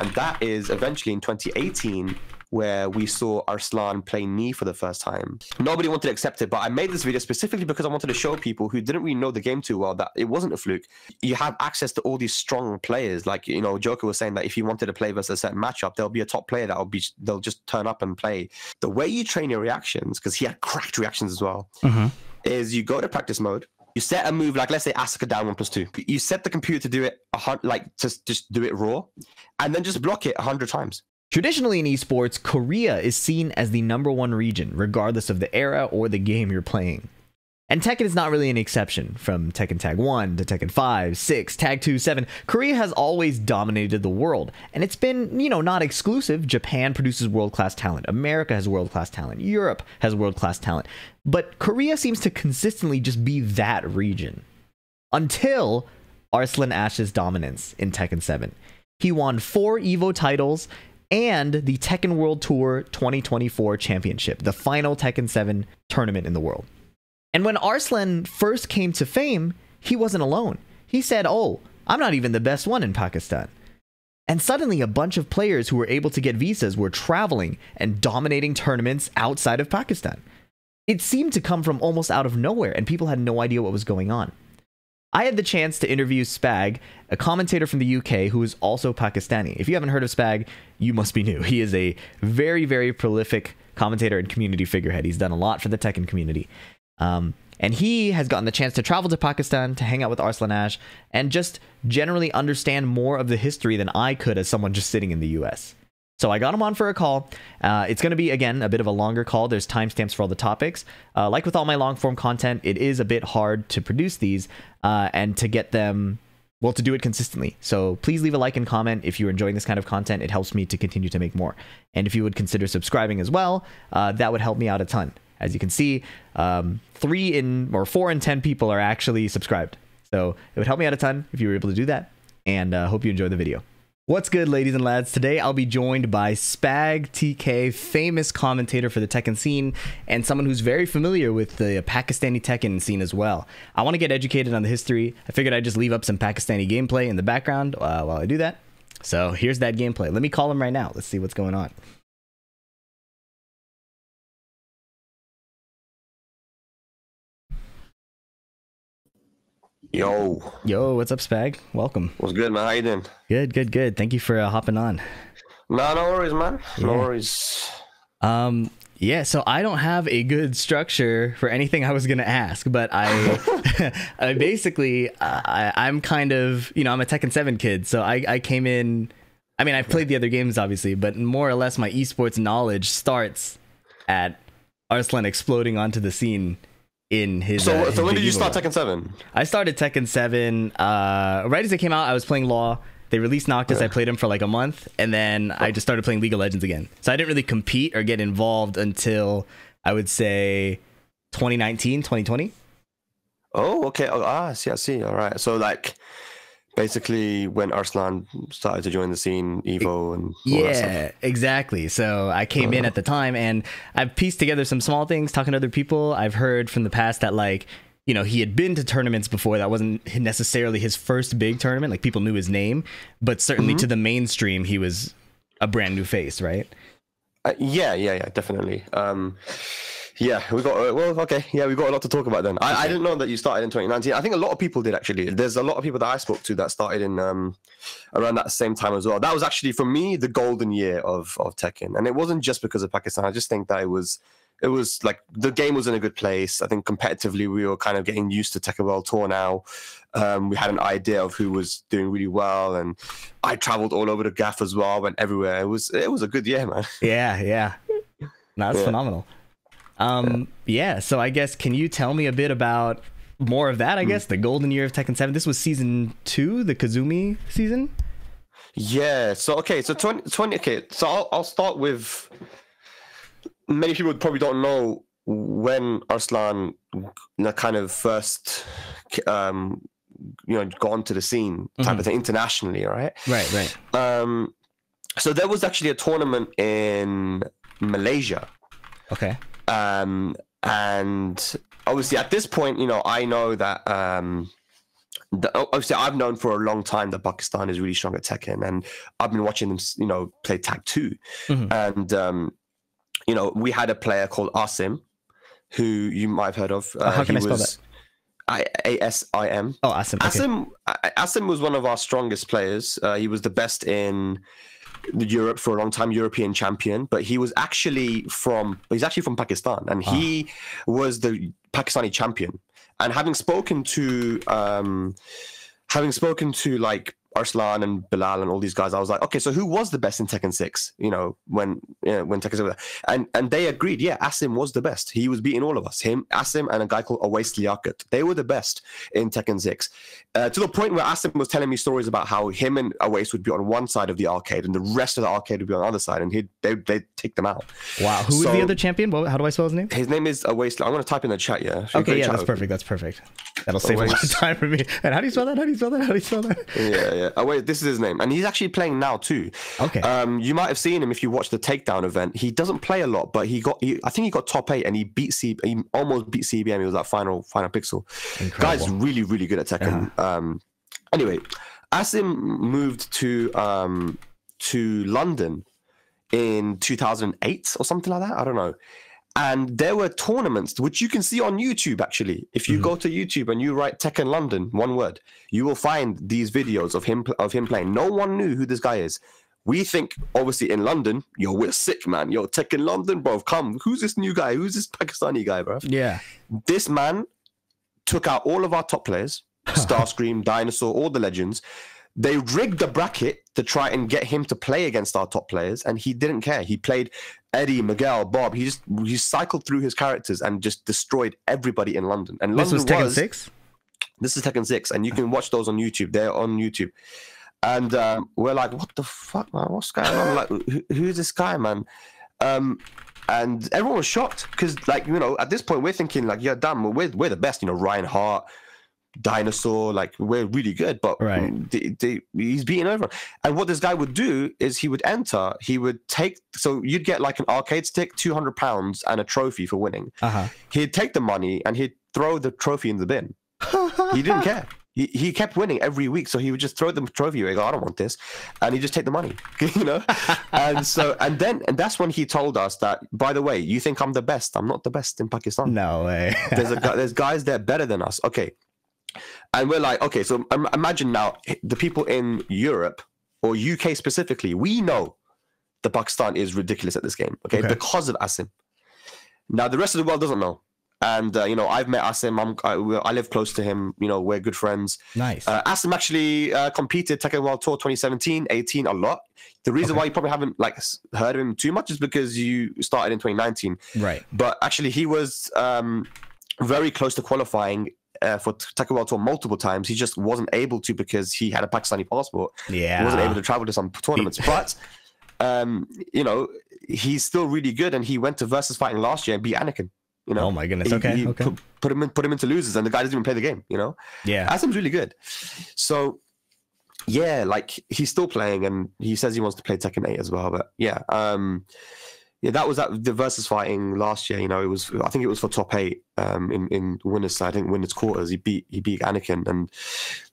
and that is eventually in 2018 where we saw Arslan play Knee for the first time. Nobody wanted to accept it, but I made this video specifically because I wanted to show people who didn't really know the game too well that it wasn't a fluke. You have access to all these strong players. Like, you know, Joker was saying that if you wanted to play versus a certain matchup, there'll be a top player that'll be, they'll just turn up and play. The way you train your reactions, because he had cracked reactions as well, mm-hmm. is you go to practice mode, you set a move like let's say Asuka down one plus two. You set the computer to do it a hundred, like just just do it raw, and then just block it a hundred times. Traditionally in esports, Korea is seen as the number one region, regardless of the era or the game you're playing. And Tekken is not really an exception. From Tekken Tag 1 to Tekken 5, 6, Tag 2, 7, Korea has always dominated the world. And it's been, you know, not exclusive. Japan produces world class talent, America has world class talent, Europe has world class talent. But Korea seems to consistently just be that region. Until Arslan Ash's dominance in Tekken 7. He won four EVO titles and the Tekken World Tour 2024 Championship, the final Tekken 7 tournament in the world. And when Arslan first came to fame, he wasn't alone. He said, Oh, I'm not even the best one in Pakistan. And suddenly, a bunch of players who were able to get visas were traveling and dominating tournaments outside of Pakistan. It seemed to come from almost out of nowhere, and people had no idea what was going on. I had the chance to interview Spag, a commentator from the UK who is also Pakistani. If you haven't heard of Spag, you must be new. He is a very, very prolific commentator and community figurehead. He's done a lot for the Tekken community. Um, and he has gotten the chance to travel to Pakistan to hang out with Arslan Ash and just generally understand more of the history than I could as someone just sitting in the US. So I got him on for a call. Uh, it's going to be, again, a bit of a longer call. There's timestamps for all the topics. Uh, like with all my long form content, it is a bit hard to produce these uh, and to get them, well, to do it consistently. So please leave a like and comment if you're enjoying this kind of content. It helps me to continue to make more. And if you would consider subscribing as well, uh, that would help me out a ton. As you can see, um, three in or four in 10 people are actually subscribed. So it would help me out a ton if you were able to do that. And uh, hope you enjoy the video. What's good, ladies and lads? Today I'll be joined by Spag TK, famous commentator for the Tekken scene, and someone who's very familiar with the Pakistani Tekken scene as well. I want to get educated on the history. I figured I'd just leave up some Pakistani gameplay in the background uh, while I do that. So here's that gameplay. Let me call him right now. Let's see what's going on. Yo. Yo, what's up, Spag? Welcome. What's good, man? How you doing? Good, good, good. Thank you for uh, hopping on. No, no worries, man. No worries. Um, yeah, so I don't have a good structure for anything I was gonna ask, but I, I basically, I, I'm kind of, you know, I'm a Tekken Seven kid, so I, I came in. I mean, I've played the other games, obviously, but more or less, my esports knowledge starts at Arslan exploding onto the scene in his. So, uh, so when did you start. Tekken Seven? I started Tekken 7 uh, right as it came out. I was playing Law. They released Noctis. I played him for like a month, and then I just started playing League of Legends again. So I didn't really compete or get involved until I would say 2019, 2020. Oh, okay. Oh, ah, I see. I see. All right. So like, basically, when Arslan started to join the scene, Evo and all that stuff. Yeah, exactly. So I came in at the time, and I've pieced together some small things. Talking to other people, I've heard from the past that like you know he had been to tournaments before. That wasn't necessarily his first big tournament. Like people knew his name, but certainly to the mainstream, he was a brand new face, right? Uh, yeah, yeah, yeah, definitely. Um, yeah, we got uh, well, okay, yeah, we got a lot to talk about then. I, I didn't know that you started in 2019. I think a lot of people did actually. There's a lot of people that I spoke to that started in um, around that same time as well. That was actually for me the golden year of of Tekken, and it wasn't just because of Pakistan. I just think that it was it was like the game was in a good place. I think competitively we were kind of getting used to Tekken World Tour now. Um, we had an idea of who was doing really well, and I traveled all over the gaff as well. Went everywhere. It was it was a good year, man. Yeah, yeah. No, that's Yeah. phenomenal. Um, yeah. So I guess can you tell me a bit about more of that? I guess the golden year of Tekken Seven. This was season two, the Kazumi season. Yeah. So okay. So 20, 20 Okay. So I'll I'll start with. Many people probably don't know when Arslan kind of first, um, you know, got onto the scene type of thing internationally, right? Right, right. Um, so there was actually a tournament in Malaysia, Okay. Um, and obviously at this point, you know, I know that um, the, obviously I've known for a long time that Pakistan is really strong at Tekken, and I've been watching them, you know, play Tag 2 Mhm. and um, you know, we had a player called Asim, who you might have heard of. Uh, how can he I spell was I A S I M. Oh. Asim A- Asim was one of our strongest players. Uh, he was the best in Europe for a long time, European champion. But he was actually from he's actually from Pakistan, and he was the Pakistani champion. And having spoken to um, having spoken to like Arslan and Bilal and all these guys, I was like, okay, so who was the best in Tekken Six? You know, when uh, when Tekken Six, and and they agreed, yeah, Asim was the best. He was beating all of us. Him, Asim, and a guy called Awais Liaquat. They were the best in Tekken Six, uh, to the point where Asim was telling me stories about how him and Awais would be on one side of the arcade, and the rest of the arcade would be on the other side, and he'd they they take them out. wow. Who was the other champion? What, how do I spell his name? His name is Awais. I'm going to type in the chat. Yeah. Should Okay, yeah, that's perfect. That's perfect. That'll save a lot of time for me. And how do you spell that? How do you spell that? How do you spell that? yeah, yeah. Oh wait, this is his name, and he's actually playing now too. Okay. Um, you might have seen him if you watched the takedown event. He doesn't play a lot, but he got. He, I think he got top eight, and he beat C. He almost beat CBM. He was that final final pixel. Guy's really really good at Tekken. Um, anyway, Asim moved to um to London in 2008 or something like that. I don't know. And there were tournaments which you can see on YouTube. Actually, if you Mhm. go to YouTube and you write Tekken London, one word, you will find these videos of him of him playing. No one knew who this guy is. We think obviously in London, yo, we're sick, man. Yo, Tekken London, bro. Come, who's this new guy? Who's this Pakistani guy, bro? yeah. This man took out all of our top players, Starscream, Dinosaur, all the legends. They rigged the bracket to try and get him to play against our top players, and he didn't care. He played Eddie, Miguel, Bob. He just he cycled through his characters and just destroyed everybody in London. And This London was Tekken 6? this is Tekken 6, and you can watch those on YouTube. They're on YouTube. And um, we're like, what the fuck, man? What's going on? Like, who, who's this guy, man? Um, and everyone was shocked because, like, you know, at this point, we're thinking, like, yeah, damn, we're, we're the best. You know, Ryan Hart, Dinosaur, like, we're really good. But Right. they, they, he's beating over. And what this guy would do is he would enter, he would take, so you'd get like an arcade stick, 200 pounds, and a trophy for winning. Uh He'd take the money and he'd throw the trophy in the bin he didn't care. He, he kept winning every week, so he would just throw the trophy away. Go, I don't want this, and he just take the money, you know. and so, and then, and that's when he told us that, by the way, you think I'm the best? I'm not the best in Pakistan. No way. There's a there's guys there better than us. Okay, and we're like, okay, so im- imagine now the people in Europe or UK specifically, we know that Pakistan is ridiculous at this game. Okay, Okay. because of Asim. Now the rest of the world doesn't know. And uh, you know, I've met Asim. I'm, I, I live close to him. You know, we're good friends. nice. Uh, Asim actually uh, competed Tekken World Tour 2017, 18 a lot. The reason Okay. why you probably haven't like heard of him too much is because you started in 2019. right. But actually, he was um, very close to qualifying uh, for T- Tekken World Tour multiple times. He just wasn't able to because he had a Pakistani passport. Yeah. He wasn't able to travel to some tournaments. but um, you know, he's still really good, and he went to versus fighting last year and beat Anakin. You know, Oh my goodness. He- Okay. he okay. Put, put him in, put him into losers, and the guy doesn't even play the game. You know, yeah. Asim's really good. So yeah, like he's still playing, and he says he wants to play Tekken 8 as well. But yeah, um, yeah, that was that the versus fighting last year. You know, it was I think it was for top eight um, in in winners. I think winners quarters. He beat he beat Anakin, and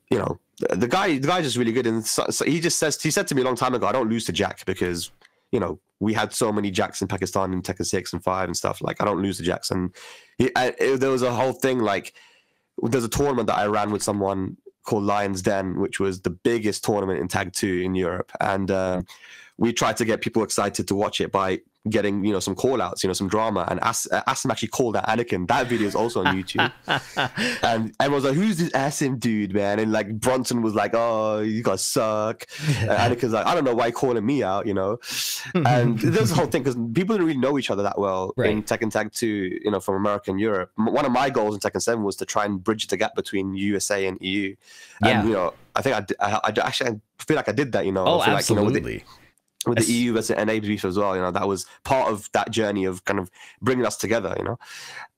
you know the, guy the guy's just really good. And so, so he just says he said to me a long time ago, I don't lose to Jack because you know we had so many Jacks in Pakistan in Tekken six and five and stuff. Like I don't lose to Jacks, and he, I, it- there was a whole thing like there's a tournament that I ran with someone called Lions Den, which was the biggest tournament in Tag Two in Europe, and uh, we tried to get people excited to watch it by getting you know some call outs, you know some drama, and As- uh, Asim actually called out Anakin. That video is also on YouTube, and everyone's like, "Who's this Asim dude, man?" And like Bronson was like, "Oh, you guys suck." And Anakin's like, "I don't know why you're calling me out," you know. And there's a whole thing because people didn't really know each other that well in Right. Tekken Tag 2, you know, from America and Europe. One of my goals in Tekken 7 was to try and bridge the gap between USA and EU. Yeah. And, you know, I think I, I, I actually I feel like I did that, you know. oh, I feel like, you know, with the- Yes. the EU versus NA beef as well. You know, that was part of that journey of kind of bringing us together. You know,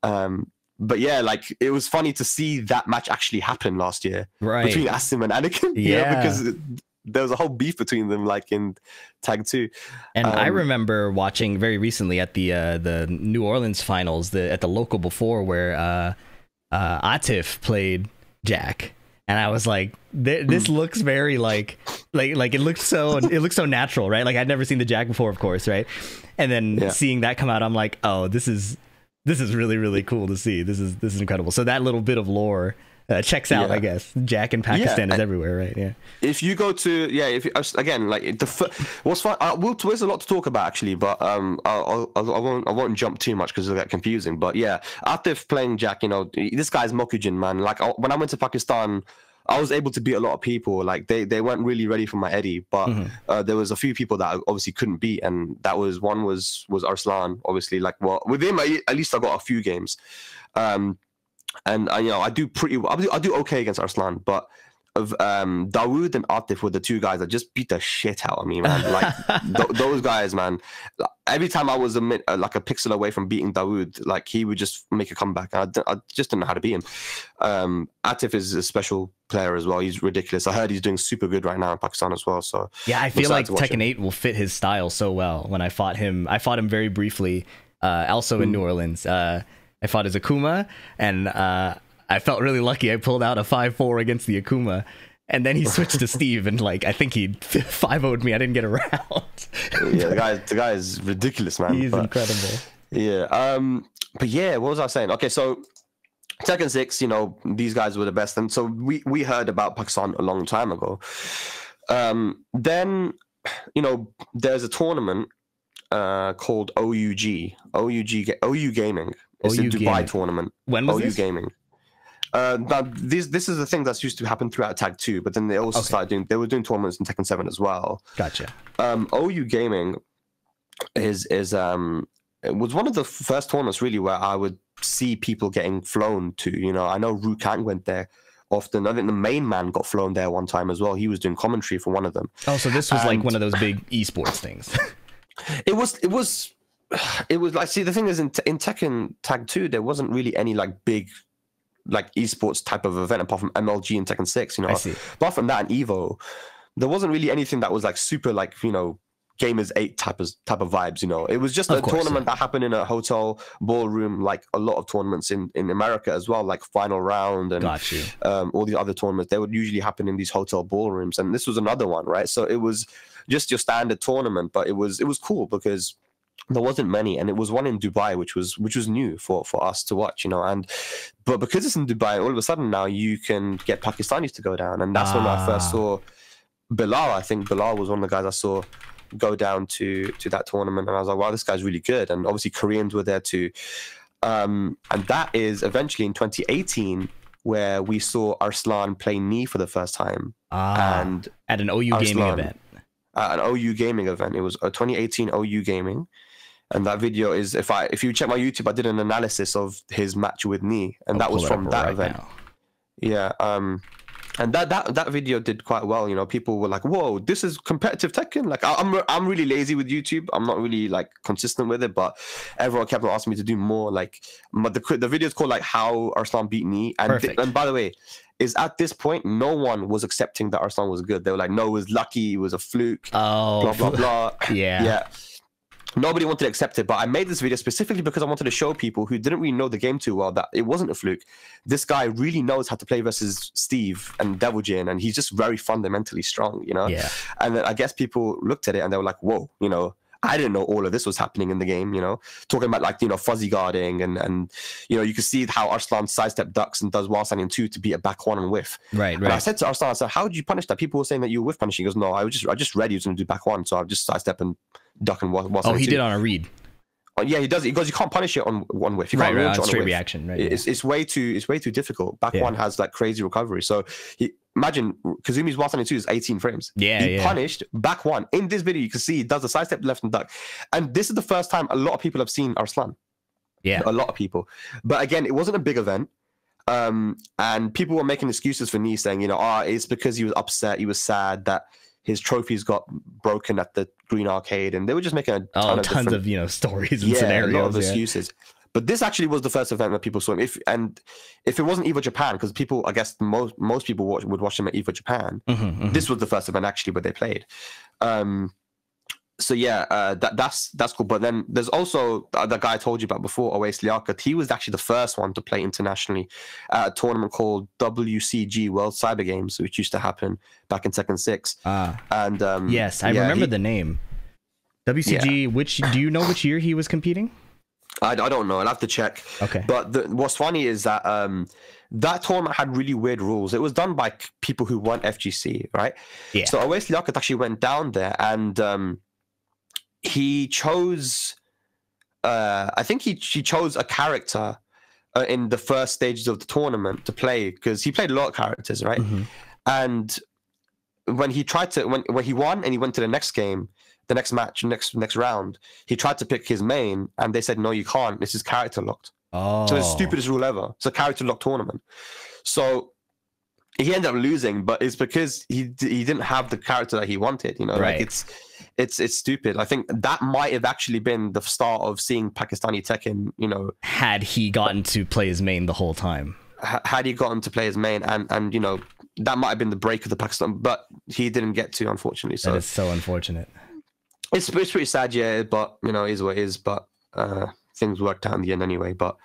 um, but yeah, like it was funny to see that match actually happen last year right. between Asim and Anakin. you know, Yeah. because it- there was a whole beef between them, like in Tag Two. And I Um, remember watching very recently at the uh, the New Orleans finals, the at the local before where uh, uh, Atif played Jack, and I was like, th- "This Hmm. looks very like, like, like it looks so, it looks so natural, right? Like I'd never seen the Jack before, of course, right? And then Yeah. seeing that come out, I'm like, oh, this is, this is really, really cool to see. This is, this is incredible. So that little bit of lore uh, checks out, Yeah. I guess. Jack in Pakistan is everywhere, right? Yeah. if you go to yeah if you, again like the what's fun uh, we'll, there's a lot to talk about actually but um I'll, I'll, I won't I won't jump too much because it'll get confusing but yeah Atif playing Jack you know this guy's Mokujin man like I, when I went to Pakistan I was able to beat a lot of people like they they weren't really ready for my Eddie but Mhm. uh, there was a few people that I obviously couldn't beat and that was one was was Arslan obviously like well with him I, at least I got a few games um and I, you know I do pretty I do, I do okay against Arslan but of um Dawood and Atif were the two guys that just beat the shit out of me, man. Like th- those guys, man. Every time I was a min- uh, like a pixel away from beating Dawood, like he would just make a comeback. I, d- I just didn't know how to beat him. Um, Atif is a special player as well. He's ridiculous. I heard he's doing super good right now in Pakistan as well. So Yeah, I feel like Tekken him. 8 will fit his style so well. When I fought him, I fought him very briefly, uh, also Hmm. in New Orleans. Uh, I fought as Akuma, and uh, I felt really lucky. I pulled out a 5 4 against the Akuma. And then he switched to Steve, and like I think he 5 0'd me. I didn't get around. yeah, the guy the guy is ridiculous, man. He's But- incredible. Yeah. Um. But yeah, what was I saying? Okay, so Tekken Six, you know, these guys were the best, and so we we heard about Pakistan a long time ago. Um. Then, you know, there's a tournament uh called OUG, OUG, OU Gaming. It's a Dubai Gaming. tournament. When was OU this? Gaming. Uh, now this this is the thing that's used to happen throughout Tag Two, but then they also Okay. started doing they were doing tournaments in Tekken Seven as well Gotcha. um, OU Gaming is is um it was one of the first tournaments really where I would see people getting flown to. You know, I know Ru Kang went there often. I think the main man got flown there one time as well. He was doing commentary for one of them. Oh, so this was like one of those big esports things. It was it was it was like see the thing is in in Tekken Tag Two there wasn't really any like big like esports type of event apart from MLG and Tekken Six. You know, I see. apart from that and Evo, there wasn't really anything that was like super like you know Gamers Eight type of type of vibes. You know, it was just Of a course, tournament that happened in a hotel ballroom, like a lot of tournaments in in America as well, like Final Round and um, all these other tournaments. They would usually happen in these hotel ballrooms, and this was another one, right? So it was just your standard tournament, but it was it was cool because there wasn't many, and it was one in Dubai, which was which was new for for us to watch, you know. And but because it's in Dubai, all of a sudden now you can get Pakistanis to go down, and that's when I first Ah. saw Bilal. I think Bilal was one of the guys I saw go down to to that tournament, and I was like, wow, this guy's really good. And obviously Koreans were there too. Um, and that is eventually in 2018 where we saw Arslan play Knee for the first time, Ah, and at an OU gaming event. at an OU gaming event. It was a 2018 OU gaming, and that video is if I if you check my YouTube, I did an analysis of his match with me, and I'll that was from that right event. now. Yeah. Um, and that that that video did quite well. You know, people were like, "Whoa, this is competitive Tekken." Like, I, I'm I'm really lazy with YouTube. I'm not really like consistent with it, but everyone kept on asking me to do more. Like, but the the video is called like how Arslan beat me. And Perfect. and by the way, is at this point no one was accepting that Arslan was good. They were like, "No, it was lucky. It was a fluke." Oh, Blah blah blah. yeah. yeah. Nobody wanted to accept it, but I made this video specifically because I wanted to show people who didn't really know the game too well that it wasn't a fluke. This guy really knows how to play versus Steve and Devil Jin, and he's just very fundamentally strong, you know? Yeah. And then I guess people looked at it and they were like, whoa, you know, I didn't know all of this was happening in the game, you know, talking about like, you know, fuzzy guarding and, and you know, you can see how Arslan sidestep ducks and does while standing two to beat a back one and whiff. Right, And I said to Arslan, I said, how did you punish that? People were saying that you were whiff punishing. He goes, no, I was just, I just read he was going to do back one. So I've just sidestep and duck and while, while Oh, he two. did on a read. Oh, yeah, he does. It because you can't punish it on one whiff. You Right, can't right. On it on a straight reaction. Right. yeah. It's, it's way too it's way too difficult. Back Yeah. one has like crazy recovery. So he, imagine Kazumi's one two is 18 frames. Yeah, he yeah. punished back one. In this video, you can see he does the sidestep left and duck. And this is the first time a lot of people have seen Arslan. Yeah. A lot of people. But again, it wasn't a big event. Um, and people were making excuses for me saying, you know, ah, it's because he was upset, he was sad that his trophies got broken at the Green Arcade, and they were just making a ton Oh, of tons of you know stories and yeah, scenarios. a lot of yeah. excuses. But this actually was the first event that people saw him. If and if it wasn't Evo Japan, because people, I guess most most people watch, would watch him at Evo Japan. Mhm, mhm. This was the first event actually where they played. Um, so yeah, uh, that that's that's cool. But then there's also the the guy I told you about before, Awais Liaquat. He was actually the first one to play internationally at a tournament called WCG World Cyber Games, which used to happen back in Tekken Six. Ah, And um, yes, I yeah, remember he- the name. WCG. Which do you know which year he was competing? I, I don't know. I'll have to check. Okay. But the, what's funny is that um, that tournament had really weird rules. It was done by people who won FGC, right? Yeah. So Awais Liaquat actually went down there and um, he chose, uh, I think he, he chose a character uh, in the first stages of the tournament to play because he played a lot of characters, right? Mhm. And when he tried to, when, when he won and he went to the next game, the next match, next next round, he tried to pick his main and they said, no, you can't. This is character locked. Oh, So it's the oh. stupidest rule ever. It's a character lock tournament. So he ended up losing, but it's because he he didn't have the character that he wanted. You know, Right. like it's it's it's stupid. I think that might have actually been the start of seeing Pakistani Tekken. You know, Had he gotten to play his main the whole time? had he gotten to play his main, and and you know that might have been the break of the Pakistan, but he didn't get to, unfortunately. So That is so unfortunate. It's, it's pretty sad, yeah. But you know, it is what it is. But uh, things worked out in the end anyway. But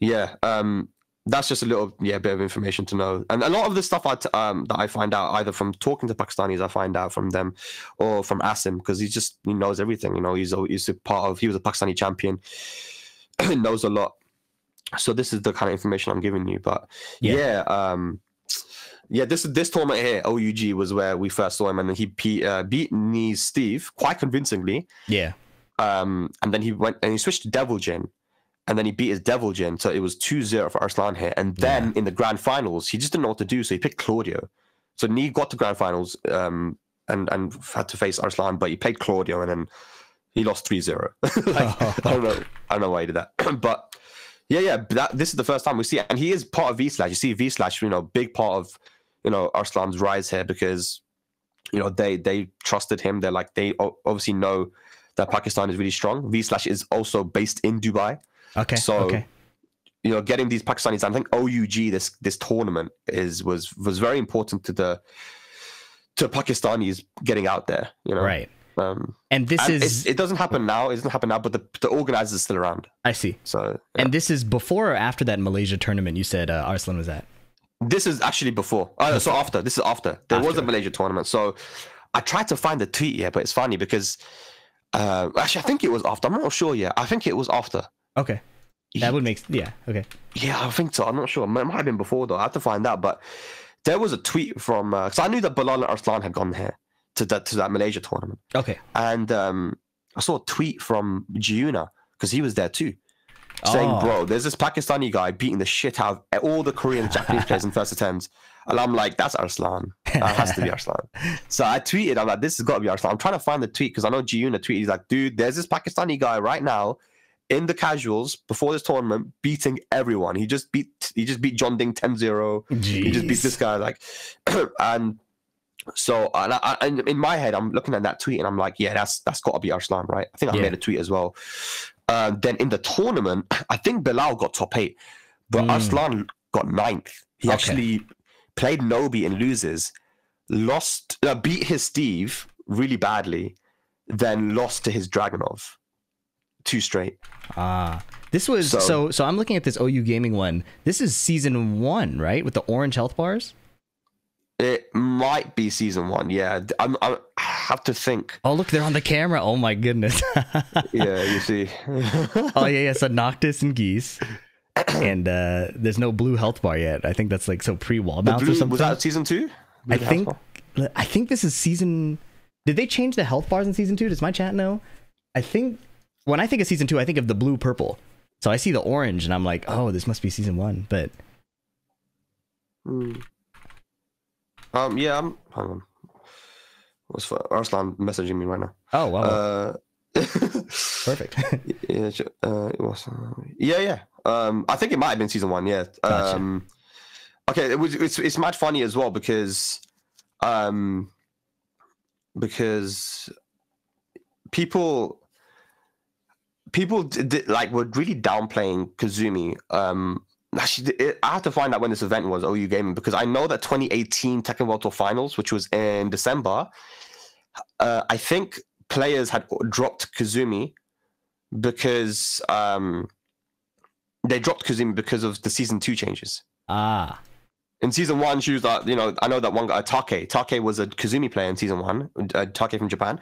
yeah, um, that's just a little yeah bit of information to know. And a lot of the stuff I t- um, that I find out either from talking to Pakistanis, I find out from them, or from Asim because he just he knows everything. You know, he's a, he's a part of he was a Pakistani champion, knows a lot. So this is the kind of information I'm giving you. But Yeah. yeah, um, yeah, this this tournament here, OUG, was where we first saw him, and then he beat, uh, beat Knees Steve quite convincingly. Yeah. Um, and then he went and he switched to Devil Jin, and then he beat his Devil Jin, so it was 2-0 for Arslan here. And then in the grand finals, he just didn't know what to do, so he picked Claudio. So Knee got to grand finals, um, and and had to face Arslan, but he played Claudio, and then he lost 3-0. like, I don't know, I don't know why he did that, but. Yeah, yeah. That, this is the first time we see it. And he is part of V Slash. You see V Slash, you know, big part of, you know, Arslan's rise here because, you know, they they trusted him. They're like, they obviously know that Pakistan is really strong. V Slash is also based in Dubai. Okay. So, okay. You know, getting these Pakistanis, I think OUG, this this tournament is was was very important to the to Pakistanis getting out there, you know. Right. Um, And this and is it doesn't happen now. It doesn't happen now, but the, the organizers are still around. I see. So yeah. And this is before or after that Malaysia tournament you said uh, Arslan was at. This is actually before. Oh, so after. This is after. There was a Malaysia tournament. So I tried to find the tweet here, but it's funny because uh, actually I think it was after. I'm not sure yet. I think it was after. Okay. That would make yeah, okay. Yeah, I think so. I'm not sure. It might have been before though. I have to find out. But there was a tweet from because I knew that Bilal and Arslan had gone here to that to that Malaysia tournament, Okay. and um, I saw a tweet from Giuna because he was there too. Saying, Oh. bro, there's this Pakistani guy beating the shit out of all the Korean and Japanese players in first attempts. And I'm like, that's Arslan. That has to be Arslan. So I tweeted, I'm like, this has got to be Arslan. I'm trying to find the tweet because I know Giuna tweeted, he's like, dude, there's this Pakistani guy right now in the casuals before this tournament beating everyone. He just beat he just beat John Ding 10-0. He just beat this guy like and so and, I, and in my head I'm looking at that tweet and I'm like, yeah, that's that's got to be Arslan, right? I think I Yeah. made a tweet as well. Uh, then in the tournament, I think Bilal got top eight, but Mm. Arslan got ninth. He Okay. actually played Nobi and loses, lost, uh, beat his Steve really badly, then lost to his Dragunov, two straight. Ah. This was so, So- so I'm looking at this OU gaming one. This is season 1, right? With the orange health bars? It might be season one. Yeah, I'm, I'm, I have to think. Oh, look, they're on the camera. Oh my goodness. Yeah, you see. oh yeah, yeah. So Noctis and Geese. And uh there's no blue health bar yet. I think that's like so pre wall bounce or something. was that season two? I think House I think this is season Did they change the health bars in season 2? Does my chat know? I think when I think of season 2, I think of the blue purple. So I see the orange and I'm like, "Oh, this must be season 1." But Bar? Um. Yeah. I'm. Hang on. What's for Arslan messaging me right now? oh, wow. Uh. perfect. yeah. Uh, it was. Uh, yeah. Yeah. Um. I think it might have been season one. Yeah. Gotcha. Um. Okay. It was. It's. It's mad funny as well because. Um. Because. People. People d- d- like were really downplaying Kazumi. Um. Actually, it, I have to find out when this event was, OU Gaming, because I know that 2018 Tekken World Tour Finals, which was in December, uh, I think players had dropped Kazumi because um, they dropped Kazumi because of the season two changes. Ah. In season one, she was like, you know, I know that one guy, Take. Take was a Kazumi player in season one, uh, Take from Japan.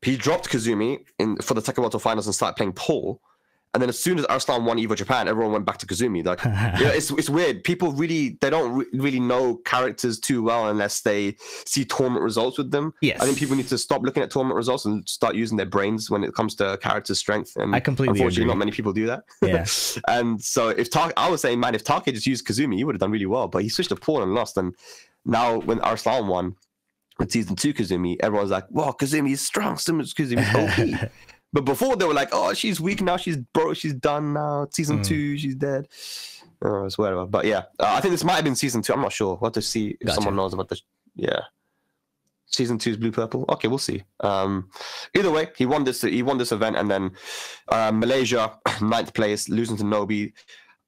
He dropped Kazumi in for the Tekken World Tour Finals and started playing Paul. And then as soon as Arslan won Evo Japan, everyone went back to Kazumi. Like, yeah, it's it's weird. People really they don't re- really know characters too well unless they see tournament results with them. Yes. I think people need to stop looking at tournament results and start using their brains when it comes to character strength. And I completely unfortunately, agree. not many people do that. Yeah. and so if Ta- I was saying, man, if Take just used Kazumi, he would have done really well. But he switched to Paul and lost. And now when Arslan won with season two Kazumi, everyone's like, "Wow, Kazumi's strong. So Kazumi's OP." But before they were like, "Oh, she's weak now. She's bro. She's done now. Season Mm. two, she's dead." Oh, it's whatever. But yeah, uh, I think this might have been season two. I'm not sure. We'll have to see if Gotcha. someone knows about this. Yeah, season two is blue purple. Okay, we'll see. Um, either way, he won this. He won this event, and then uh, Malaysia ninth place, losing to Nobi.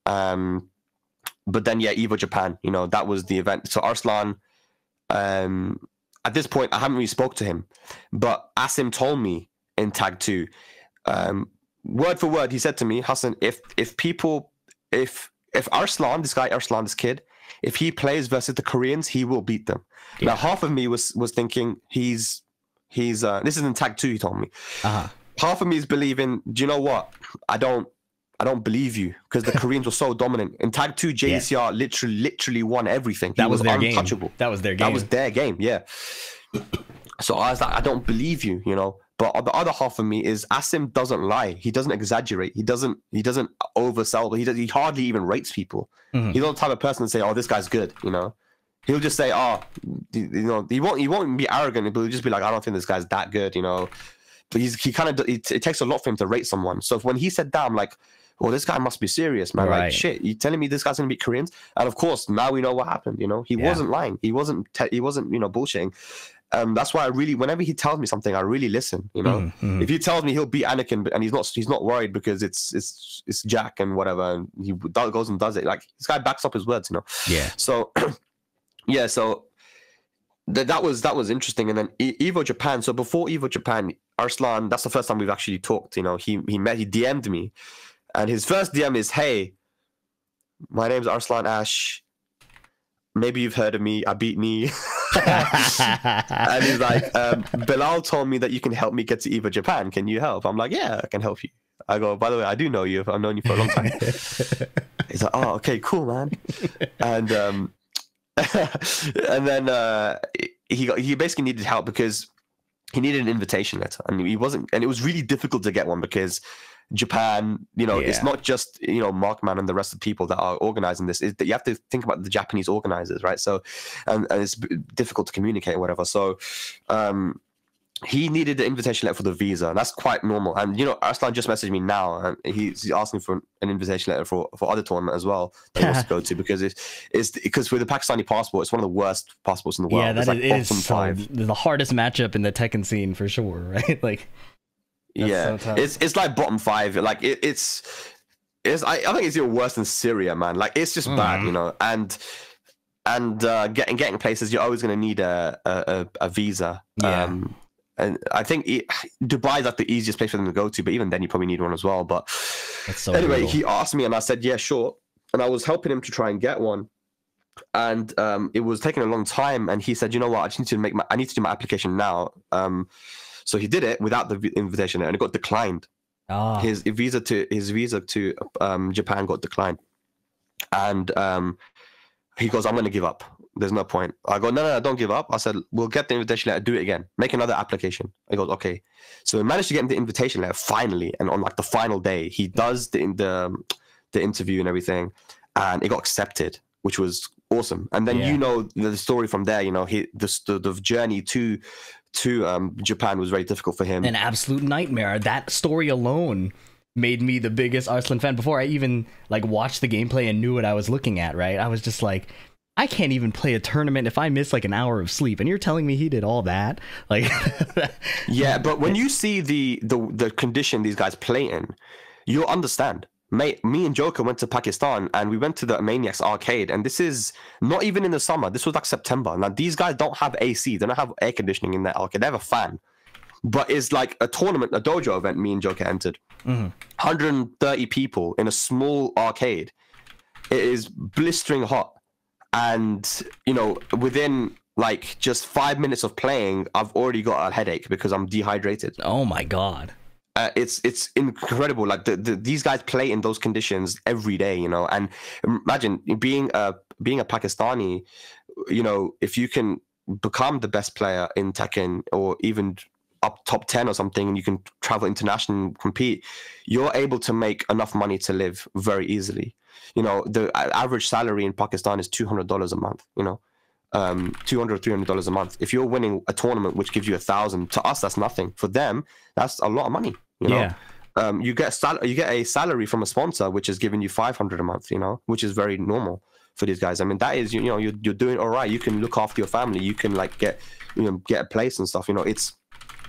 Um, but then yeah, Evo Japan. You know that was the event. So Arslan. Um, at this point, I haven't really spoke to him, but Asim told me in tag two, um, word for word, he said to me, Hassan, if if people, if if Arslan, this guy Arslan, this kid, if he plays versus the Koreans, he will beat them. Now, half of me was was thinking he's he's uh, this is in tag two. He told me Uh-huh. half of me is believing. Do you know what? I don't. I don't believe you because the Koreans were so dominant in tag two. JDCR literally literally won everything. He That was, their untouchable. game. That was their game. That was their game, yeah. So I was like, I don't believe you, you know. But the other half of me is Asim doesn't lie. He doesn't exaggerate. He doesn't. He doesn't oversell. He does. He hardly even rates people. Mhm. He's not the type of person to say, "Oh, this guy's good," you know. He'll just say, "Oh, you you know." He won't. He won't be arrogant. But he'll just be like, "I don't think this guy's that good," you know. But he's he kind of. It, it takes a lot for him to rate someone. So when he said that, I'm like, well, this guy must be serious, man. Right. Like, shit, you telling me this guy's gonna be Koreans? And of course, now we know what happened. You know, he Yeah. wasn't lying. He wasn't. Te- he wasn't. You know, bullshitting. Um, that's why I really, whenever he tells me something, I really listen. You know, Mhm, mhm. if he tells me he'll beat Anakin, and he's not, he's not worried because it's it's it's Jack and whatever, and he goes and does it. Like this guy backs up his words. You know. Yeah. So, yeah, so th- that was that was interesting. And then Evo Japan. So before Evo Japan, Arslan, that's the first time we've actually talked. You know, he he met, he DM'd me, and his first DM is, "Hey, my name's Arslan Ash. Maybe you've heard of me. I beat me." and he's like, um, Bilal told me that you can help me get to Evo Japan. Can you help? I'm like, yeah, I can help you. I go, by the way, I do know you. I've known you for a long time. He's like, oh, okay, cool, man. and um, and then uh, he got, he basically needed help because he needed an invitation letter, and he wasn't, and it was really difficult to get one because Japan, you know, it's not just you know Markman and the rest of the people that are organizing this. Is that you have to think about the Japanese organizers, right? So, and, and it's difficult to communicate, or whatever. So, um, he needed the invitation letter for the visa. and That's quite normal. And you know, Arslan just messaged me now, and he's he's asking for an invitation letter for for other tournament as well that he wants to go to because it's it's because with the Pakistani passport, it's one of the worst passports in the world. yeah, that it's is, like it is bottom so- five. the hardest matchup in the Tekken scene for sure, right? Like, yeah, it's it's like bottom five. Like it, it's it's I, I think it's even worse than Syria, man. Like it's just bad, Mhm. you know. And and uh, getting getting places, you're always going to need a, a a a visa. Yeah. Um, and I think it, Dubai is like the easiest place for them to go to, but even then, you probably need one as well. But so. anyway, brutal. he asked me, and I said, "Yeah, sure." And I was helping him to try and get one, and um, it was taking a long time. And he said, "You know what? I just need to make my I need to do my application now." Um, so he did it without the invitation, and it got declined. Ah, His visa to his visa to um, Japan got declined, and um, he goes, "I'm going to give up. There's no point." I go, "No, no, no, don't give up." I said, "We'll get the invitation letter. Do it again. Make another application." He goes, "Okay." So we managed to get him the invitation letter finally, and on like the final day, he does the the the interview and everything, and it got accepted, which was awesome. And then Yeah. you know the story from there. You know, he the the, the journey to to um, Japan was very difficult for him. an absolute nightmare. That story alone made me the biggest Arslan fan before I even like watched the gameplay and knew what I was looking at. Right, I was just like. I can't even play a tournament if I miss like an hour of sleep, and you're telling me he did all that. Like, Yeah, but when you see the the the condition these guys play in, you'll understand. Mate, me and Joker went to Pakistan and we went to the Maniacs arcade, and this is not even in the summer. This was like September. Now these guys don't have AC. They don't have air conditioning in their arcade. They have a fan. but it's like a tournament, a dojo event. Me and Joker entered. Mhm. 130 people in a small arcade. It is blistering hot, and you know within like just five minutes of playing, I've already got a headache because I'm dehydrated. Oh my god. Uh, it's it's incredible. Like the, the, these guys play in those conditions every day, you know. And imagine being a being a Pakistani, you know, if you can become the best player in Tekken or even up top 10 or something and you can travel international and compete you're able to make enough money to live very easily you know the average salary in pakistan is $200 a month you know um 200 $300 a month. If you're winning a tournament which gives you a thousand to us that's nothing. For them that's a lot of money you know? Yeah. um, you get sal- you get a salary from a sponsor which is giving you 500 a month you know which is very normal for these guys. I mean that is you know you're, you're doing all right. You can look after your family. You can like get you know get a place and stuff you know? It's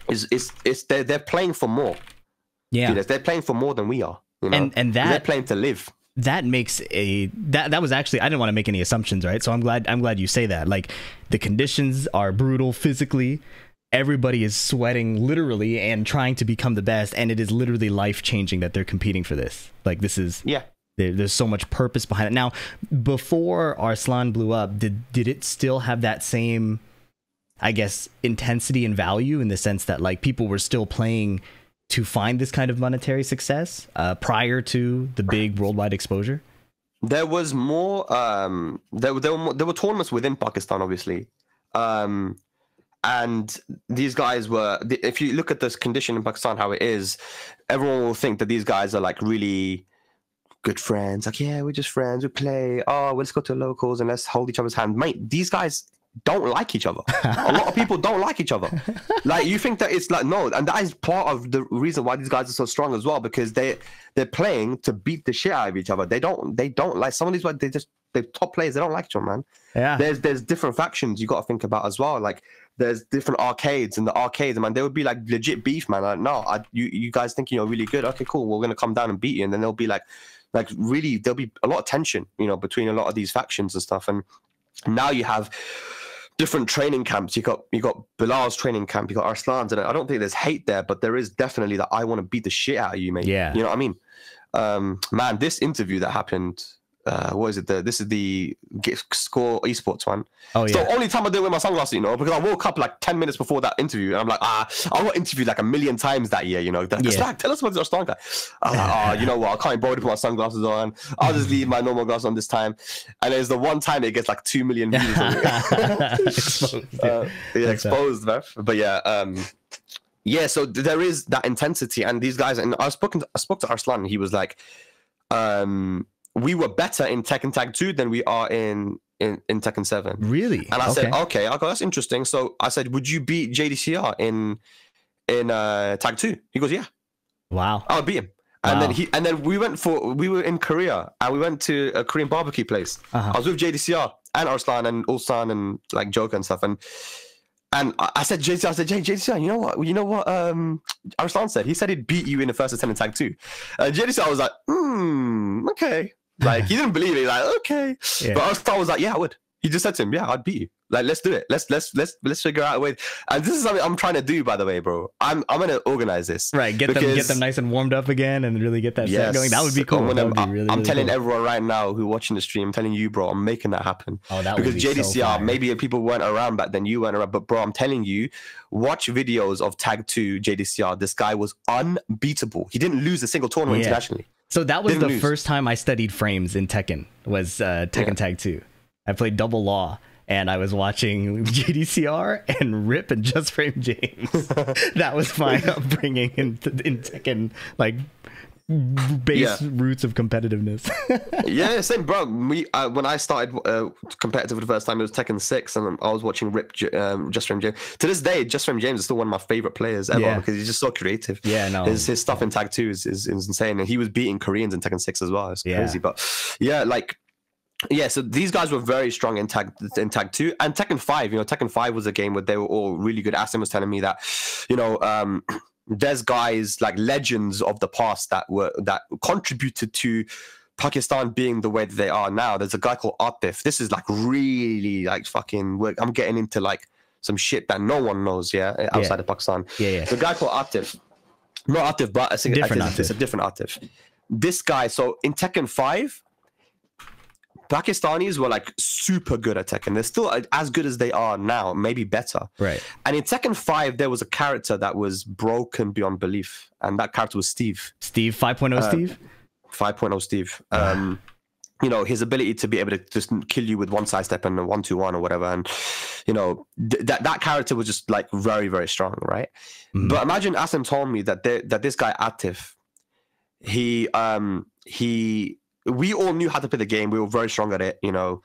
it's it's, it's they're, they're playing for more. Yeah. They're- they're playing for more than we are you know? And- and that they're playing to live that makes a that that was actually I didn't want to make any assumptions, right? So I'm glad I'm glad you say that. Like the conditions are brutal physically. Everybody is sweating literally and trying to become the best, and it is literally life changing that they're competing for this. Like this is yeah there, there's so much purpose behind it. Now, before Arslan blew up, did did it still have that same, I guess, intensity and value in the sense that like people were still playing to find this kind of monetary success uh, prior to the big worldwide exposure? there was more um there, there were more, there were tournaments within pakistan obviously. Um and these guys were if you look at this condition in pakistan how it is everyone will think that these guys are like really good friends. Like yeah we're just friends. We play. Oh let's go to locals and let's hold each other's hand. Mate these guys don't like each other. A lot of people don't like each other. Like you think that it's like no and that is part of the reason why these guys are so strong as well because they they're playing to beat the shit out of each other. They don't they don't like some of these they just the top players they don't like each other man. Yeah. there's there's different factions you got to think about as well. Like there's different arcades and the arcades man They would be like legit beef man. Like no I, you you guys think you're really good? Okay cool we're gonna come down and beat you. And then they'll be like like really there'll be a lot of tension you know between a lot of these factions and stuff. And now you have different training camps. You got you got Bilal's training camp. You got Arslan's, and I don't think there's hate there, but there is definitely that I want to beat the shit out of you, mate. Yeah. you know what I mean. Um, man, this interview that happened. Uh, what is it? The this is the score esports one. oh It's yeah. the only time I it with my sunglasses, you know, because I woke up like ten minutes before that interview, and I'm like, ah, I got interviewed like a million times that year, you know. Like, Yeah. Slack, tell us about your strong guy. I'm like, oh, you know what? I can't bother to put my sunglasses on. I'll just leave my normal glasses on this time. And it's the one time it gets like two million views. Exposed, yeah. uh, yeah, exposed, man. But yeah, um, yeah. So there is that intensity, and these guys. And I spoke, to, I spoke to Arslan. And he was like, um, "We were better in Tekken Tag Two than we are in in, in Tekken Seven. really? And I said, Okay. "Okay, that's interesting." So I said, "Would you beat JDCR in in uh, Tag Two? He goes, "Yeah, wow. I'll beat him." And then he and then we went for we were in Korea and we went to a Korean barbecue place. Uh-huh. I was with JDCR and Arslan and Ulsan and like Joker and stuff. And and I said JDCR, I said JDCR, you know what? You know what? Um, Arslan said he said he'd beat you in the first attempt in tag two. Uh, JDCR was like, hmm, okay. Like he didn't believe it. He's like, okay. Yeah. But Arslan was like, yeah, I would. He just said to him, yeah, I'd beat you. Like, let's do it. Let's let's let's let's figure out a way. And this is something I'm trying to do, by the way, bro. I'm I'm gonna organize this. Right, get them get them nice and warmed up again, and really get that set going. That would be cool. Be really, I'm really telling cool. everyone right now who watching the stream, I'm telling you, bro, I'm making that happen. Oh, that would because be JDCR, fire. maybe people weren't around back then, you weren't around, but bro, I'm telling you, watch videos of Tag 2 JDCR. This guy was unbeatable. He didn't lose a single tournament Yeah. internationally. So that was Didn't the lose. first time I studied frames in Tekken. Was uh, Tekken Yeah. Tag Two. I played Double Law, and I was watching JDCR and Rip and Just Frame James. that was my upbringing in in Tekken, like base Yeah. roots of competitiveness. yeah, same, bro. We uh, when I started uh, competitive for the first time, it was Tekken Six, and I was watching Rip J- um, Just Frame James. To this day, Just Frame James is still one of my favorite players ever Yeah. because he's just so creative. yeah, no. His, his stuff in Tag Two is, is, is insane, and he was beating Koreans in Tekken Six as well. It's Yeah. crazy, but yeah, like yeah. So these guys were very strong in Tag in Tag Two and Tekken Five. You know, Tekken Five was a game where they were all really good. Asim was telling me that, you know, um, there's guys like legends of the past that were that contributed to. Pakistan being the way that they are now, there's a guy called Atif. This is like really like fucking. work. I'm getting into like some shit that no one knows. Yeah, outside of Pakistan. Yeah, yeah. The guy called Atif, not Atif, but I think Different think it's a Atif. different Atif. This guy, so in Tekken Five, Pakistanis were like super good at Tekken. They're still as good as they are now, maybe better. Right. And in Tekken 5, there was a character that was broken beyond belief. And that character was Steve, Steve 5.0 Uh, Steve? 5.0 Steve. Um, you know, his ability to be able to just kill you with one side step and a one, two, one or whatever. And, you know, th- that, that character was just like very, very strong, right? Mhm. But imagine Asim told me that they, that this guy Atif, he um he we all knew how to play the game. We were very strong at it, you know.